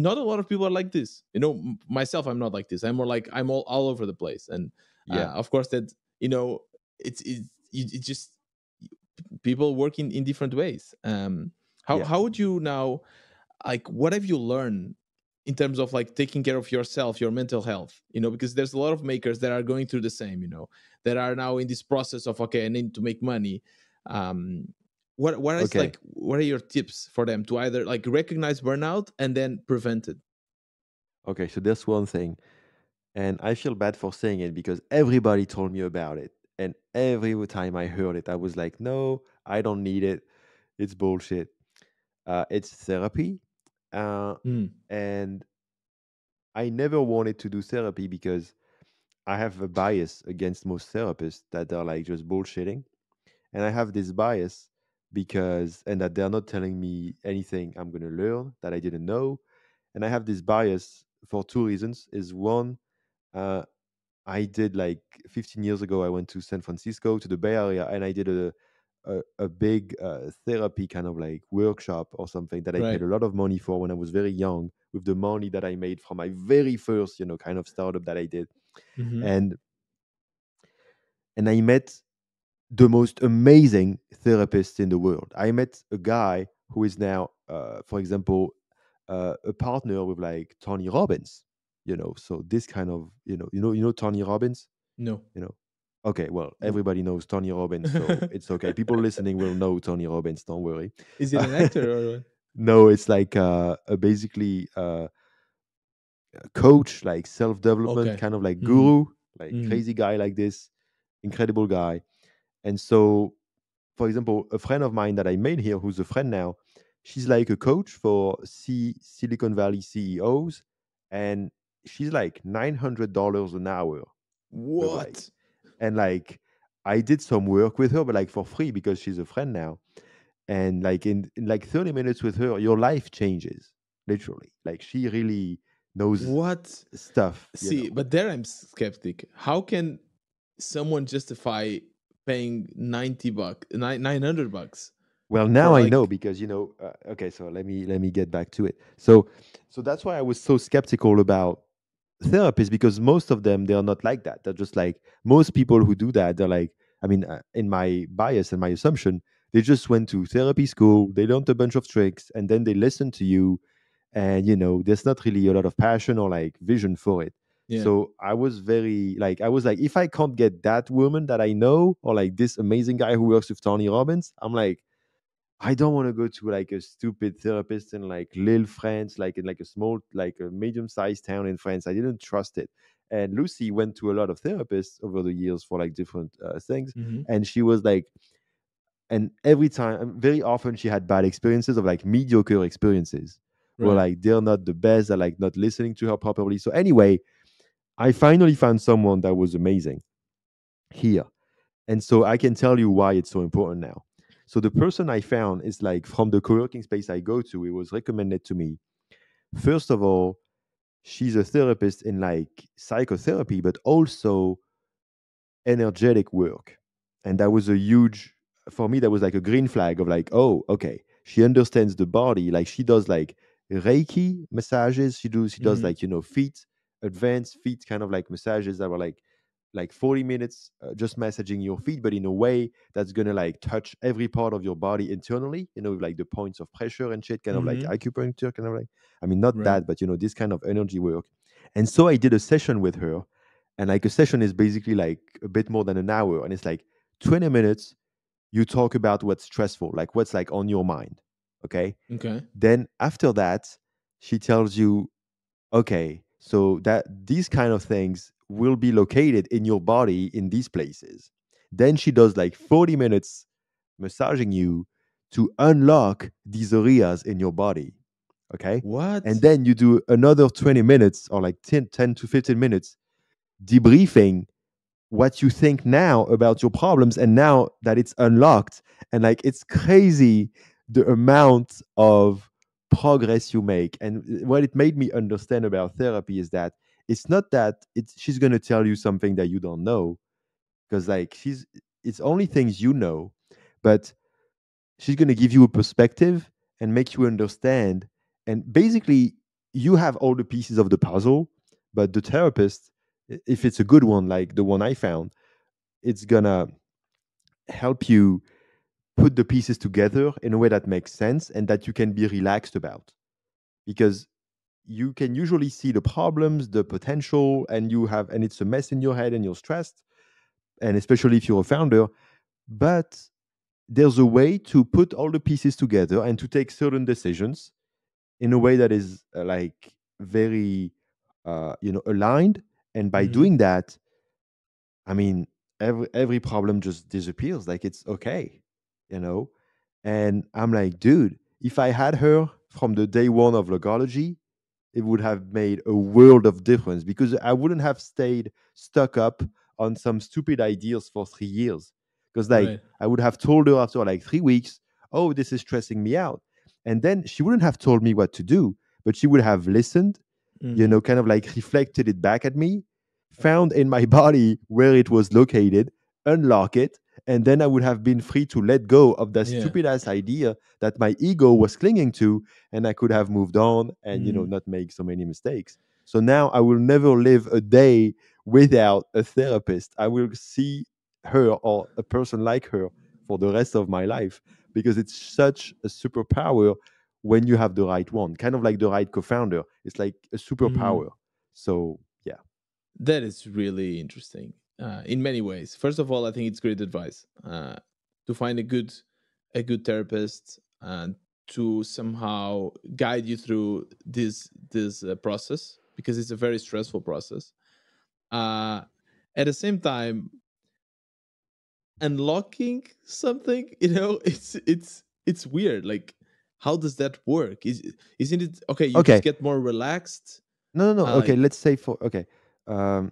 not a lot of people are like this. You know myself i'm not like this. I'm more like i'm all, all over the place. And Yeah. uh, of course that you know it's it's it, it just people work in, in different ways. Um how Yeah. how would you now like what have you learned in terms of like taking care of yourself your mental health? You know because there's a lot of makers that are going through the same you know that are now in this process of okay i need to make money. Um what what is Okay. like what are your tips for them to either like recognize burnout and then prevent it Okay, so that's one thing. And I feel bad for saying it because everybody told me about it. And every time I heard it, I was like, no, I don't need it. It's bullshit. Uh, it's therapy. Uh, Mm, and I never wanted to do therapy because I have a bias against most therapists that are like just bullshitting. And I have this bias because, and that they're not telling me anything I'm going to learn that I didn't know. And I have this bias for two reasons. Is one, uh, I did like 15 years ago, I went to San Francisco to the Bay Area and I did a, a, a big uh, therapy kind of like workshop or something that I right paid a lot of money for when I was very young with the money that I made from my very first, you know, kind of startup that I did. Mhm. And and I met the most amazing therapist in the world. I met a guy who is now, uh, for example, uh, a partner with like Tony Robbins. You know, so this kind of you know, you know, you know Tony Robbins. no You know, okay, well, everybody knows Tony Robbins, so it's okay. People listening will know Tony Robbins. Don't worry. is it an actor or no, it's like uh, a basically uh, a coach, like self development, Okay. kind of like Mhm. guru, like Mhm. crazy guy like this, incredible guy. And so, for example, a friend of mine that I made here, who's a friend now, she's like a coach for C- Silicon Valley CEOs, and she's like nine hundred dollars an hour. like, what and like I did some work with her, but like for free because she's a friend now. And like in, in like 30 minutes with her, your life changes. Literally. Like she really knows what stuff. see know. but there i'm skeptic how can someone justify paying 90 bucks 900 bucks Well, now I know because you know. Uh, okay, so let me let me get back to it. So, so that's why I was so skeptical about therapists because most of them they are not like that. They're just like most people who do that. They're like, I mean, uh, in my bias and my assumption, they just went to therapy school, they learned a bunch of tricks, and then they listen to you, and you know, there's not really a lot of passion or like vision for it. Yeah So I was very like I was like, if I can't get that woman that I know or like this amazing guy who works with Tony Robbins, I'm like, I don't want to go to like a stupid therapist in like Lille, France, like in like a small, like a medium-sized town in France. I didn't trust it. And Lucy went to a lot of therapists over the years for like different uh, things, Mhm. and she was like, and every time, very often, she had bad experiences of like mediocre experiences where like they're not the best, they're like not listening to her properly. So anyway, I finally found someone that was amazing here. And so I can tell you why it's so important now. So the person I found is like from the co-working space I go to, it was recommended to me. First of all, she's a therapist in like psychotherapy, but also energetic work. And that was a huge for me, that was like a green flag of like, oh, okay. She understands the body. Like she does like Reiki massages. She do she does Mhm. like, you know, feet, advanced feet kind of like massages that were like like 40 minutes uh, just massaging your feet but in a way that's gonna like touch every part of your body internally you know like the points of pressure and shit kind of like Mhm. acupuncture kind of like i mean not Right. that but you know this kind of energy work and so i did a session with her and like a session is basically like a bit more than an hour and it's like 20 minutes you talk about what's stressful like what's like on your mind okay okay then after that she tells you okay so that these kind of things will be located in your body in these places then she does like 40 minutes massaging you to unlock these areas in your body Okay. What? And then you do another 20 minutes or like 10, 10 to 15 minutes debriefing what you think now about your problems and now that it's unlocked and like it's crazy the amount of progress you make. And uh, what it made me understand about therapy is that it's not that it's she's going to tell you something that you don't know because like she's it's only things you know but she's going to give you a perspective and make you understand. And basically you have all the pieces of the puzzle but the therapist if it's a good one like the one i found it's gonna help you put the pieces together in a way that makes sense and that you can be relaxed about. Because you can usually see the problems the potential and you have and it's a mess in your head and you're stressed and especially if you're a founder but there's a way to put all the pieces together and to take certain decisions in a way that is uh, like very uh, you know aligned. And by Mhm. doing that i mean every every problem just disappears. Like it's okay you know and i'm like dude if i had her from the day one of logology it would have made a world of difference because i wouldn't have stayed stuck up on some stupid ideas for three years because like Right. i would have told her after like three weeks oh this is stressing me out and then she wouldn't have told me what to do but she would have listened you Mhm. know, kind of like reflected it back at me, found in my body where it was located, unlock it, and then I would have been free to let go of that Yeah. stupid ass idea that my ego was clinging to, and I could have moved on and you know Mm. not make so many mistakes. So now I will never live a day without a therapist. I will see her or a person like her for the rest of my life because it's such a superpower when you have the right one, kind of like the right co-founder. It's like a superpower. So yeah, That is really interesting uh, in many ways. First of all, I think it's great advice uh, to find a good a good therapist and to somehow guide you through this this uh, process because it's a very stressful process. Uh, at the same time, unlocking something, you know, it's it's it's weird. Like, how does that work? Is isn't it okay? You Okay. just get more relaxed. no, no, no. Uh, okay, let's say for okay, um,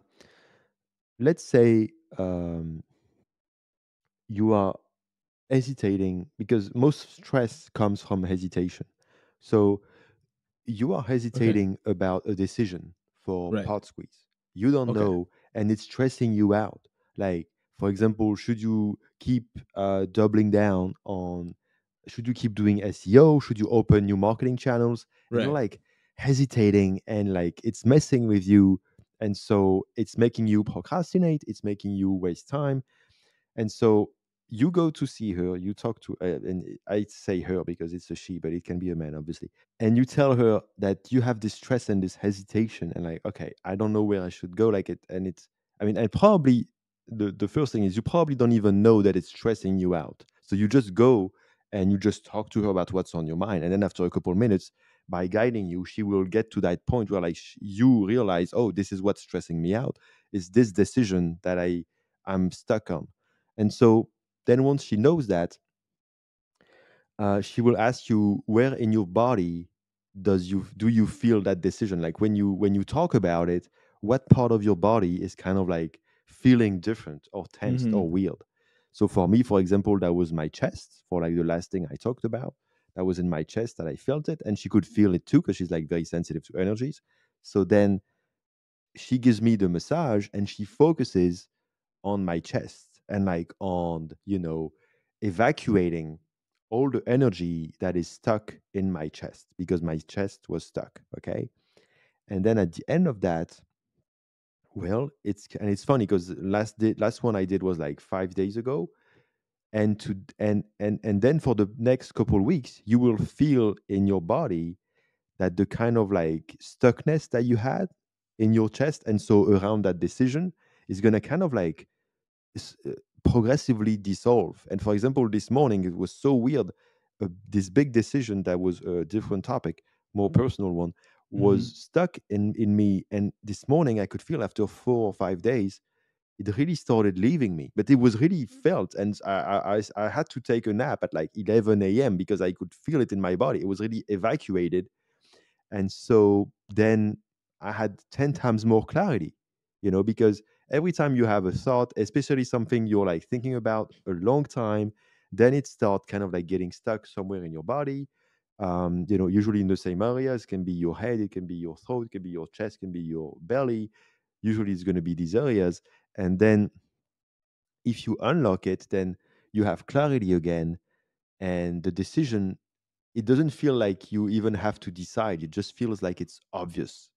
let's say um, you are hesitating because most stress comes from hesitation. So you are hesitating about a decision for Right. Podsqueeze. You don't Okay. know, and it's stressing you out. Like, for example, should you keep uh, doubling down on? Should you keep doing SEO? Should you open new marketing channels? Right. You're like hesitating, and like it's messing with you, and so it's making you procrastinate. It's making you waste time, and so you go to see her. You talk to, uh, and I say her because it's a she, but it can be a man, obviously and you tell her that you have this stress and this hesitation and like okay i don't know where i should go like it and it's i mean and probably the, the first thing is you probably don't even know that it's stressing you out so you just go and you just talk to her about what's on your mind and then after a couple minutes by guiding you she will get to that point where like you realize oh this is what's stressing me out. Is this decision that i i'm stuck on. And so then once she knows that uh, she will ask you where in your body does you do you feel that decision? Like when you when you talk about it what part of your body is kind of like feeling different or tensed or weird? So for me for example that was my chest for like the last thing i talked about that was in my chest that i felt it and she could feel it too because she's like very sensitive to energies. So then she gives me the massage and she focuses on my chest and like on you know evacuating all the energy that is stuck in my chest because my chest was stuck okay? And then at the end of that well it's and it's funny because last day, last one i did was like five days ago and to and and and then for the next couple weeks you will feel in your body that the kind of like stuckness that you had in your chest and so around that decision is going to kind of like uh, progressively dissolve. And for example this morning it was so weird uh, this big decision that was a different topic more personal one was stuck in in me. And this morning i could feel after four or five days it really started leaving me but it was really felt and I I had to take a nap at like 11 a.m because i could feel it in my body. It was really evacuated and so then i had 10 times more clarity you know because every time you have a thought especially something you're like thinking about a long time then it starts kind of like getting stuck somewhere in your body. Um, you know usually in the same areas it can be your head it can be your throat it can be your chest it can be your belly. Usually it's going to be these areas and then if you unlock it then you have clarity again and the decision it doesn't feel like you even have to decide. It just feels like it's obvious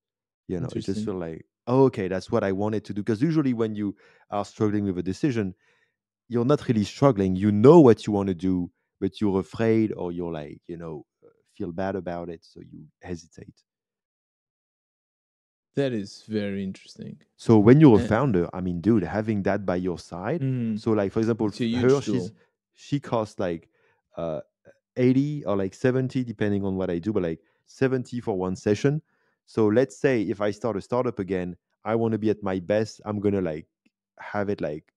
you know? It just feels like oh, okay that's what i wanted to do. Because usually when you are struggling with a decision you're not really struggling. You know what you want to do but you're afraid or you're like you know uh, feel bad about it so you hesitate That is very interesting. so when you're a Uh, founder i mean dude having that by your side mhm. so like for example It's a f- huge her she's she costs like uh 80 or like 70 depending on what i do but like 70 for one session so let's say if i start a startup again i want to be at my best i'm gonna like have it like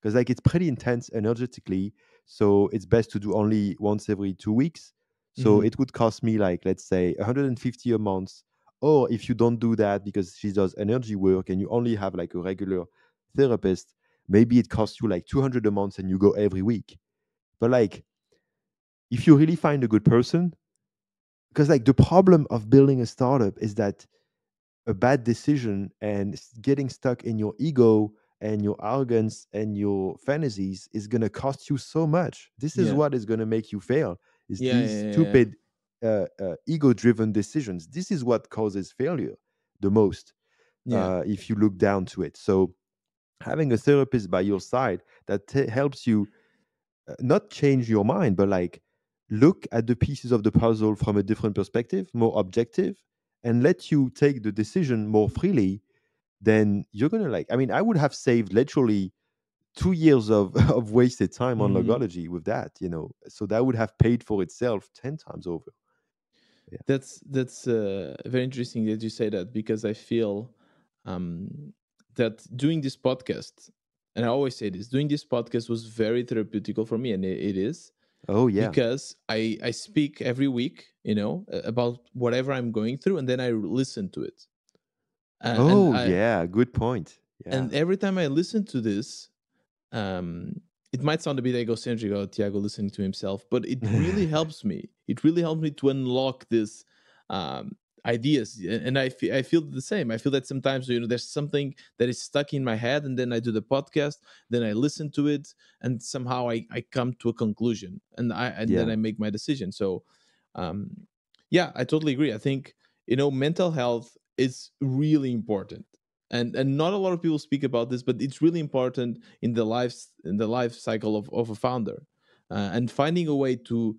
because like it's pretty intense energetically so it's best to do only once every two weeks so Mhm. it would cost me like let's say 150 a month or if you don't do that because she does energy work and you only have like a regular therapist maybe it costs you like 200 a month and you go every week but like if you really find a good person because like the problem of building a startup is that a bad decision and getting stuck in your ego and your arrogance and your fantasies is going to cost you so much this is Yeah. what is going to make you fail is Yeah, these yeah. stupid uh, uh, ego driven decisions this is what causes failure the most Yeah. uh, if you look down to it so having a therapist by your side that t- helps you uh, not change your mind, but like look at the pieces of the puzzle from a different perspective, more objective, and let you take the decision more freely, then you're gonna like. I mean, I would have saved literally two years of of wasted time on Mhm. logology with that, you know. So that would have paid for itself ten times over. That's that's uh, very interesting that you say that because I feel um, that doing this podcast, and I always say this, doing this podcast was very therapeutical for me, and it, it is Oh yeah, because I I speak every week, you know, about whatever I'm going through, and then I listen to it, uh, oh I yeah, good point. Yeah, and every time I listen to this, um, it might sound a bit egocentric, oh, Tiago listening to himself, but it really helps me. It really helped me to unlock this um, ideas, and I I feel the same. I feel that sometimes you know there's something that is stuck in my head, and then I do the podcast, then I listen to it, and somehow I, I come to a conclusion, and I and then I make my decision. So, um, yeah, I totally agree. I think you know mental health is really important and and not a lot of people speak about this but it's really important in the life in the life cycle of, of a founder uh, and finding a way to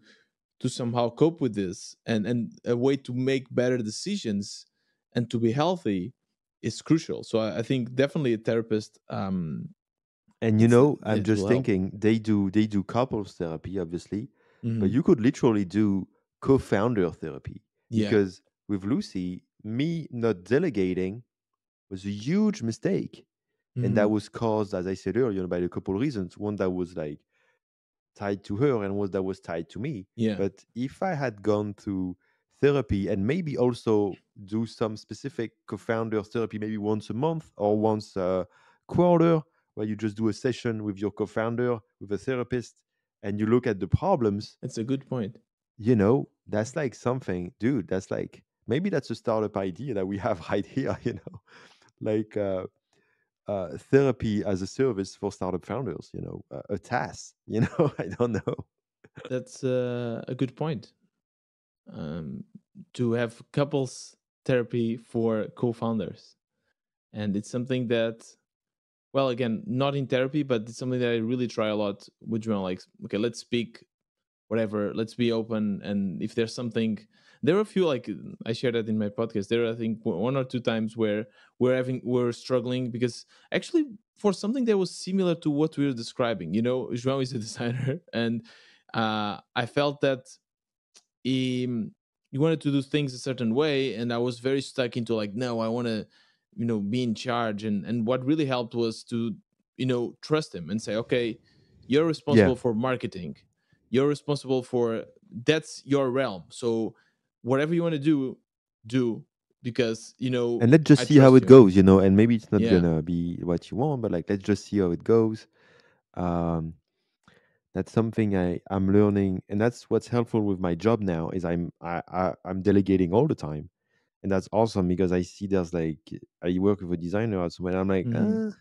to somehow cope with this and and a way to make better decisions and to be healthy is crucial so i, I think definitely a therapist um and you know, I'm just will help thinking they do they do couples therapy, obviously, but Mhm. you could literally do co-founder therapy yeah because with Lucy, me not delegating was a huge mistake, and that Mhm. was caused, as I said earlier, by a couple of reasons. One that was like tied to her, and one that was tied to me. yeah But if I had gone to therapy and maybe also do some specific co-founder therapy, maybe once a month or once a quarter, where you just do a session with your co-founder, with a therapist, and you look at the problems, that's a good point you know, that's like something, dude. That's like maybe that's a startup idea that we have right here, you know, like uh, uh, therapy as a service for startup founders, you know, uh, a task, you know, I don't know. that's uh, a good point um, to have couples therapy for co-founders and it's something that well again not in therapy but it's something that i really try a lot with João. like okay let's speak whatever let's be open and if there's something there are a few like i shared that in my podcast. There are i think one or two times where we're having we're struggling because actually for something that was similar to what we were describing you know João is a designer and uh, i felt that he, he wanted to do things a certain way and i was very stuck into like no i want to you know be in charge and and what really helped was to you know trust him and say okay you're Yeah. responsible for marketing. You're responsible for that's your realm. So whatever you want to do do because you know and let's just I see how it you. goes you know and maybe it's not Yeah. gonna be what you want but like let's just see how it goes um that's something i i'm learning and that's what's helpful with my job now is i'm i, I i'm delegating all the time and that's awesome because i see there's like i work with a designer also when i'm like hmm uh,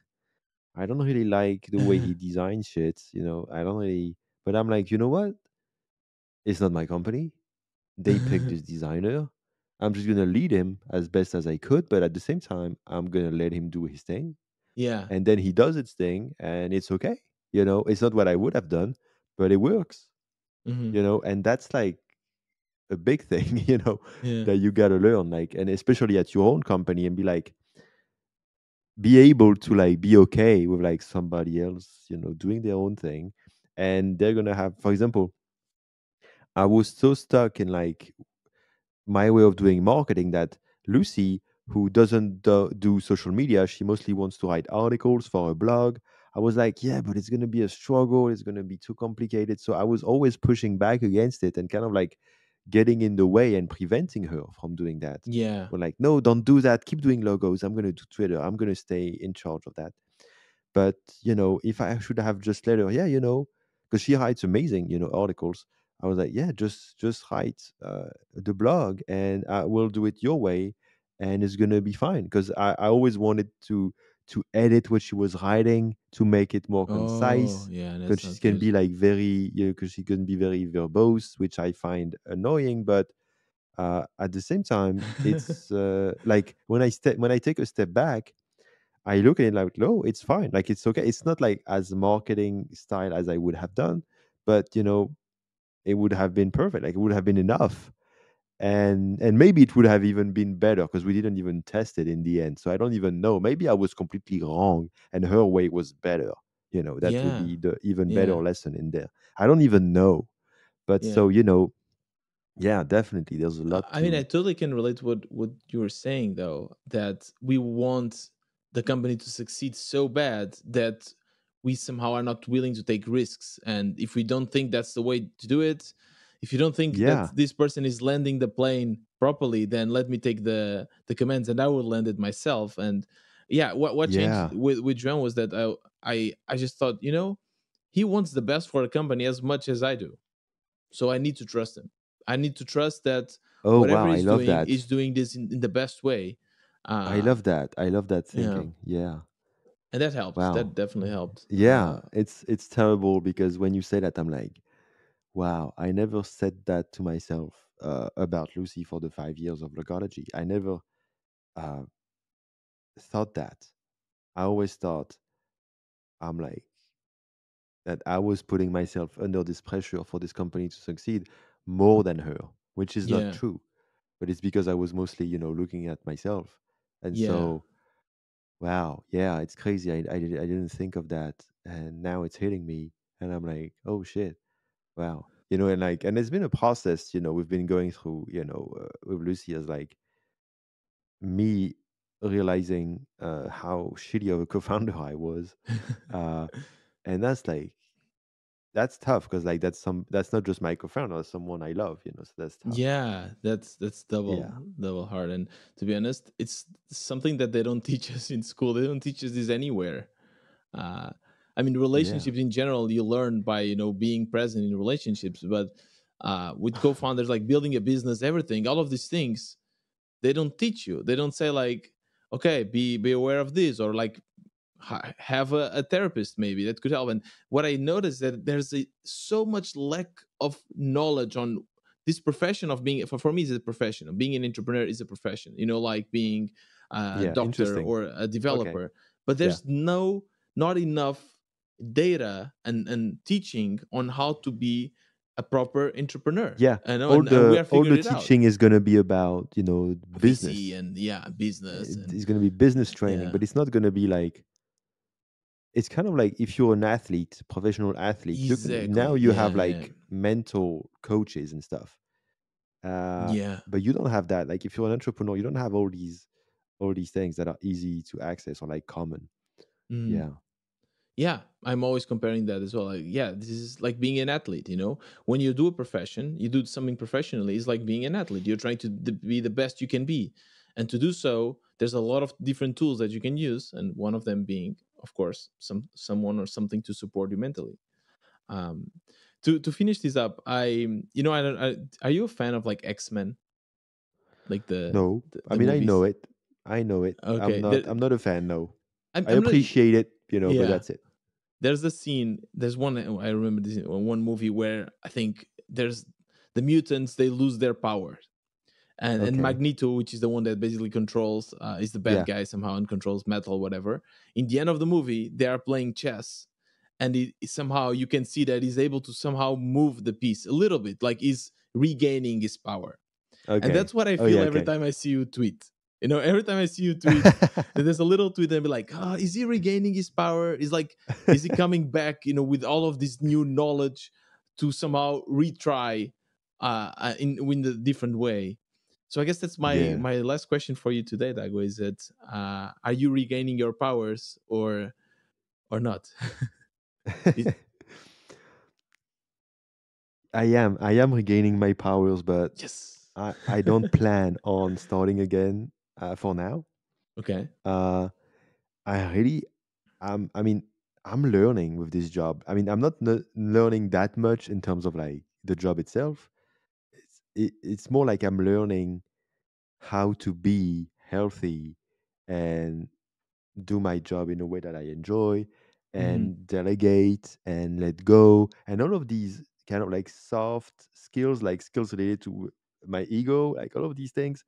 i don't really like the way he designs shit you know i don't really but i'm like you know what it's not my company they picked this designer. I'm just gonna lead him as best as I could, but at the same time, I'm gonna let him do his thing, yeah. and then he does his thing, and it's okay. You know, it's not what I would have done, but it works. hmm You know, and that's like a big thing. You know, Yeah. that you gotta learn, like, and especially at your own company, and be like, be able to like be okay with like somebody else, you know, doing their own thing, and they're gonna have, for example, I was so stuck in like my way of doing marketing that Lucy, who doesn't do, do social media, she mostly wants to write articles for a blog. I was like, yeah, but it's going to be a struggle. It's going to be too complicated. So I was always pushing back against it and kind of like getting in the way and preventing her from doing that. Yeah. We're like, no, don't do that. Keep doing logos. I'm going to do Twitter. I'm going to stay in charge of that. But you know, if I should have just let her, yeah, you know, because she writes amazing, you know, articles. I was like, yeah, just just write uh, the blog, and I will do it your way, and it's gonna be fine. Because I, I always wanted to to edit what she was writing to make it more Oh, concise. yeah. Because she can good. be like very, you know, because she can be very verbose, which I find annoying. But uh, at the same time, it's uh, like when I step when I take a step back I look at it like, no, it's fine. Like it's okay. It's not like as marketing style as I would have done, but you know, it would have been perfect. Like it would have been enough. And and maybe it would have even been better because we didn't even test it in the end. So I don't even know. Maybe I was completely wrong and her way was better. You know, that would be the even better Yeah. lesson in there. I don't even know. But Yeah. so, you know, yeah, definitely there's a lot I mean, I totally can relate to what what you were saying though. That we want the company to succeed so bad that we somehow are not willing to take risks. And if we don't think that's the way to do it, if you don't think that this person is landing the plane properly, then let me take the the commands and I will land it myself. And yeah, what what changed yeah, with with João was that I I I just thought, you know, he wants the best for the company as much as I do so i need to trust him i need to trust that Oh whatever wow, I he's love doing that. is doing this in, in the best way I uh love that. I love that yeah thinking. Yeah. And that helped that definitely helped Yeah, uh it's it's terrible because when you say that, I'm like, wow, I never said that to myself uh, about Lucy for the five years of logology. I never uh, thought that. I always thought I'm like that I was putting myself under this pressure for this company to succeed more than her, which is not true. But it's because I was mostly, you know, looking at myself, and yeah so wow, yeah, it's crazy. I I, did, I didn't think of that, and now it's hitting me, and I'm like, oh shit Wow. You know, and like, and it's been a process, you know, we've been going through, you know, uh, with Lucy as like me realizing uh, how shitty of a co-founder I was. Uh, and that's like, that's tough because like that's some, that's not just my co-founder, that's someone I love, you know, so that's tough. yeah that's that's double Yeah. double hard and to be honest it's something that they don't teach us in school they don't teach us this anywhere uh i mean Yeah. relationships in general you learn by you know being present in relationships but uh with co-founders like building a business everything all of these things they don't teach you they don't say like okay be be aware of this or like have a, a therapist maybe that could help and what i noticed that there's a, so much lack of knowledge on this profession of being for, for me is a profession being an entrepreneur is a profession you know like being a Yeah. doctor or a Okay. developer but Yeah. there's no not enough data and and teaching on how to be a proper entrepreneur Yeah. know All and, and the, are all the it out teaching is going to be about, you know, VC business. and yeah, business It- and It's going to be business training, yeah, but it's not going to be like, it's kind of like if you're an athlete, professional athlete, you're gonna, now exactly. you have Yeah, yeah, like mental coaches and stuff. Uh, yeah. but you don't have that. Like if you're an entrepreneur, you don't have all these all these things that are easy to access or like common. Mm. Yeah. yeah i'm always comparing that as well like yeah this is like being an athlete you know when you do a profession you do something professionally it's like being an athlete you're trying to be the best you can be and to do so there's a lot of different tools that you can use and one of them being of course some someone or something to support you mentally um to to finish this up i you know i don't I, are you a fan of like x-men like the No, the, I the mean I know it. I know it. okay I'm not. there, I'm not a fan. No, I'm, I I'm not appreciate it. You know, but that's it. there's a scene there's one i remember this one movie where i think there's the mutants they lose their powers and and magneto which is the one that basically controls uh, is the bad Yeah. guy somehow and controls metal whatever in the end of the movie they are playing chess and it, somehow you can see that he's able to somehow move the piece a little bit like he's regaining his power Okay. and that's what i Oh, feel yeah, every okay. time i see you tweet you know every time i see you tweet there's a little tweet and be like oh, is he regaining his power is like is he coming back you know with all of this new knowledge to somehow retry uh uh, in in a different way so i guess that's my yeah. my last question for you today dago is that uh are you regaining your powers or or not Is- I am. I am regaining my powers, but yes I, I don't plan on starting again uh, for now. okay Uh, I really, um, I mean, I'm learning with this job. I mean, I'm not learning that much in terms of like the job itself. It's it, it's more like I'm learning how to be healthy and do my job in a way that I enjoy hmm and delegate and let go and all of these kind of like soft skills, like skills related to my ego, like all of these things.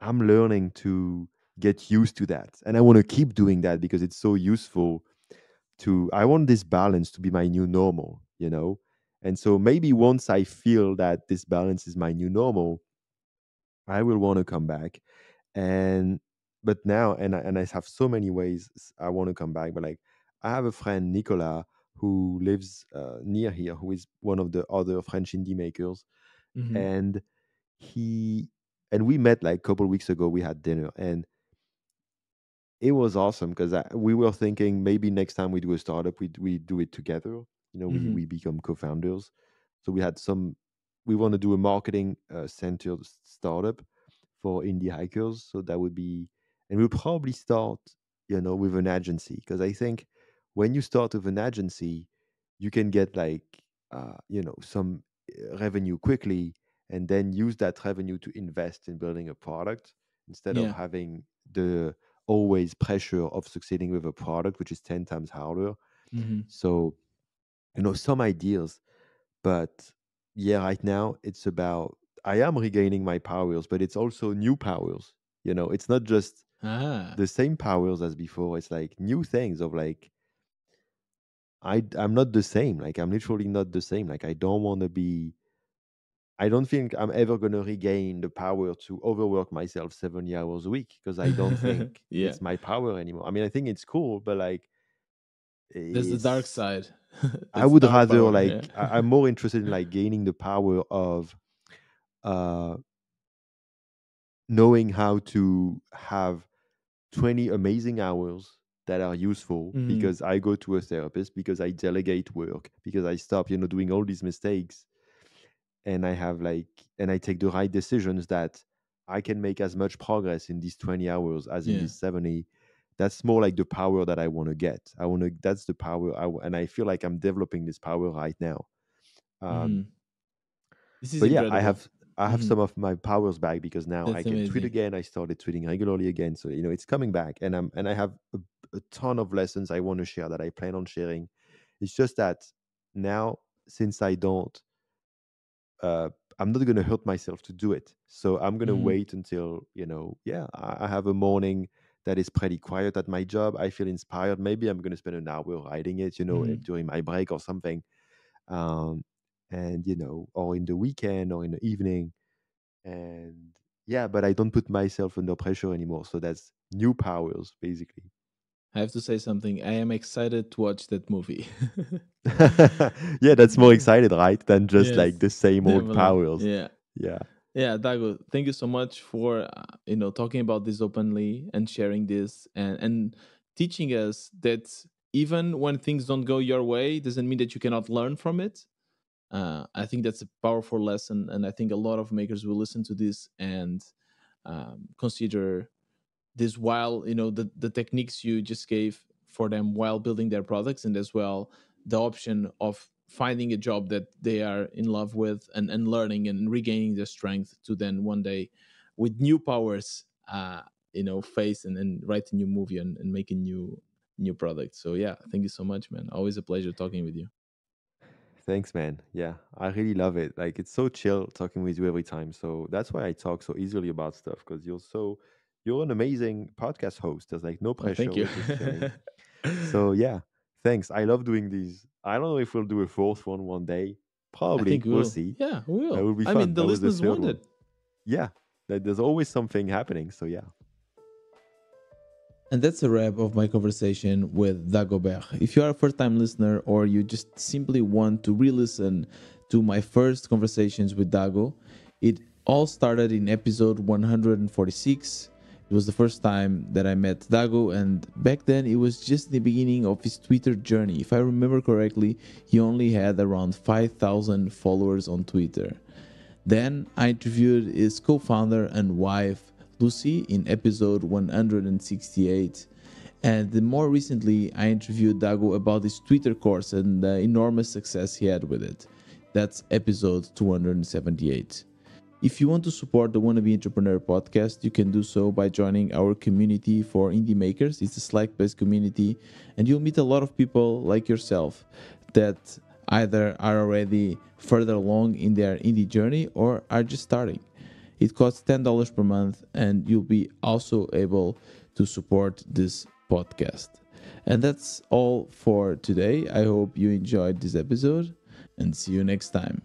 I'm learning to get used to that. And I want to keep doing that because it's so useful to I want this balance to be my new normal, you know? And so maybe once I feel that this balance is my new normal, I will want to come back. And but now and I, and I have so many ways I want to come back, but like I have a friend Nicola who lives uh, near here who is one of the other French indie makers. Hmm and he and we met like a couple weeks ago we had dinner and it was awesome because we were thinking maybe next time we do a startup we we do it together you know we hmm we become co-founders. So we had some we want to do a marketing uh, centered startup for indie hackers. So that would be and we'll probably start you know with an agency. Because i think when you start with an agency you can get like uh, you know some uh, revenue quickly and then use that revenue to invest in building a product instead of having the always pressure of succeeding with a product which is 10 times harder. Hmm so you know some ideas but yeah right now it's about i am regaining my powers but it's also new powers you know? It's not just ah. the same powers as before it's like new things of like i i'm not the same like i'm literally not the same like i don't want to be i don't think i'm ever going to regain the power to overwork myself 70 hours a week because i don't think yeah. it's my power anymore. I mean i think it's cool but like there's the dark side i would rather power like I, i'm more interested in like gaining the power of uh knowing how to have 20 amazing hours that are useful hmm because I go to a therapist, because I delegate work, because I stop, you know, doing all these mistakes and I have like, and I take the right decisions that I can make as much progress in these 20 hours as in these 70. That's more like the power that I want to get. I want to, that's the power. I, and I feel like I'm developing this power right now. Um, hmm this is but yeah, I have I have hmm some of my powers back because now I that's can tweet again. I started tweeting regularly again, so you know it's coming back, and I'm and I have a, a ton of lessons I want to share that I plan on sharing. It's just that now since I don't, uh, I'm not gonna hurt myself to do it. So I'm gonna hmm wait until you know, yeah, I, I have a morning that is pretty quiet at my job. I feel inspired. Maybe I'm gonna spend an hour writing it, you know, eh, hmm during my break or something. Um, and you know, or in the weekend or in the evening and yeah but i don't put myself under pressure anymore so that's new powers basically I have to say something. I am excited to watch that movie. yeah that's more excited right than just yes, like the same old definitely. powers Yeah. yeah Yeah, Dago, thank you so much for uh, you know talking about this openly and sharing this and and teaching us that even when things don't go your way, doesn't mean that you cannot learn from it. Uh, I think that's a powerful lesson, and I think a lot of makers will listen to this and um, consider this while you know the the techniques you just gave for them while building their products, and as well the option of finding a job that they are in love with and, and learning and regaining their strength to then one day with new powers uh, you know face and, and write a new movie and, and make a new new product so yeah thank you so much man always a pleasure talking with you Thanks, man. Yeah, I really love it. Like it's so chill talking with you every time. So that's why I talk so easily about stuff because you're so you're an amazing podcast host. There's like no oh, pressure. thank you We're just chilling. So yeah, thanks. I love doing these. I don't know if we'll do a fourth one one day. i Probably. think we We'll see. yeah we will. That will be i fun. mean the That the listeners want one. it Yeah, there- there's always something happening. So yeah. And that's a wrap of my conversation with Dagobert. If you are a first time listener or you just simply want to re listen to my first conversations with Dago, it all started in episode 146. It was the first time that I met Dago, and back then it was just the beginning of his Twitter journey. If I remember correctly, he only had around 5,000 followers on Twitter. Then I interviewed his co founder and wife, Lucy, in episode 168. And more recently, I interviewed Dago about his Twitter course and the enormous success he had with it. That's episode 278. If you want to support the Wannabe Entrepreneur podcast, you can do so by joining our community for indie makers. It's a Slack based community, and you'll meet a lot of people like yourself that either are already further along in their indie journey or are just starting. It costs $10 per month, and you'll be also able to support this podcast. And that's all for today. I hope you enjoyed this episode, and see you next time.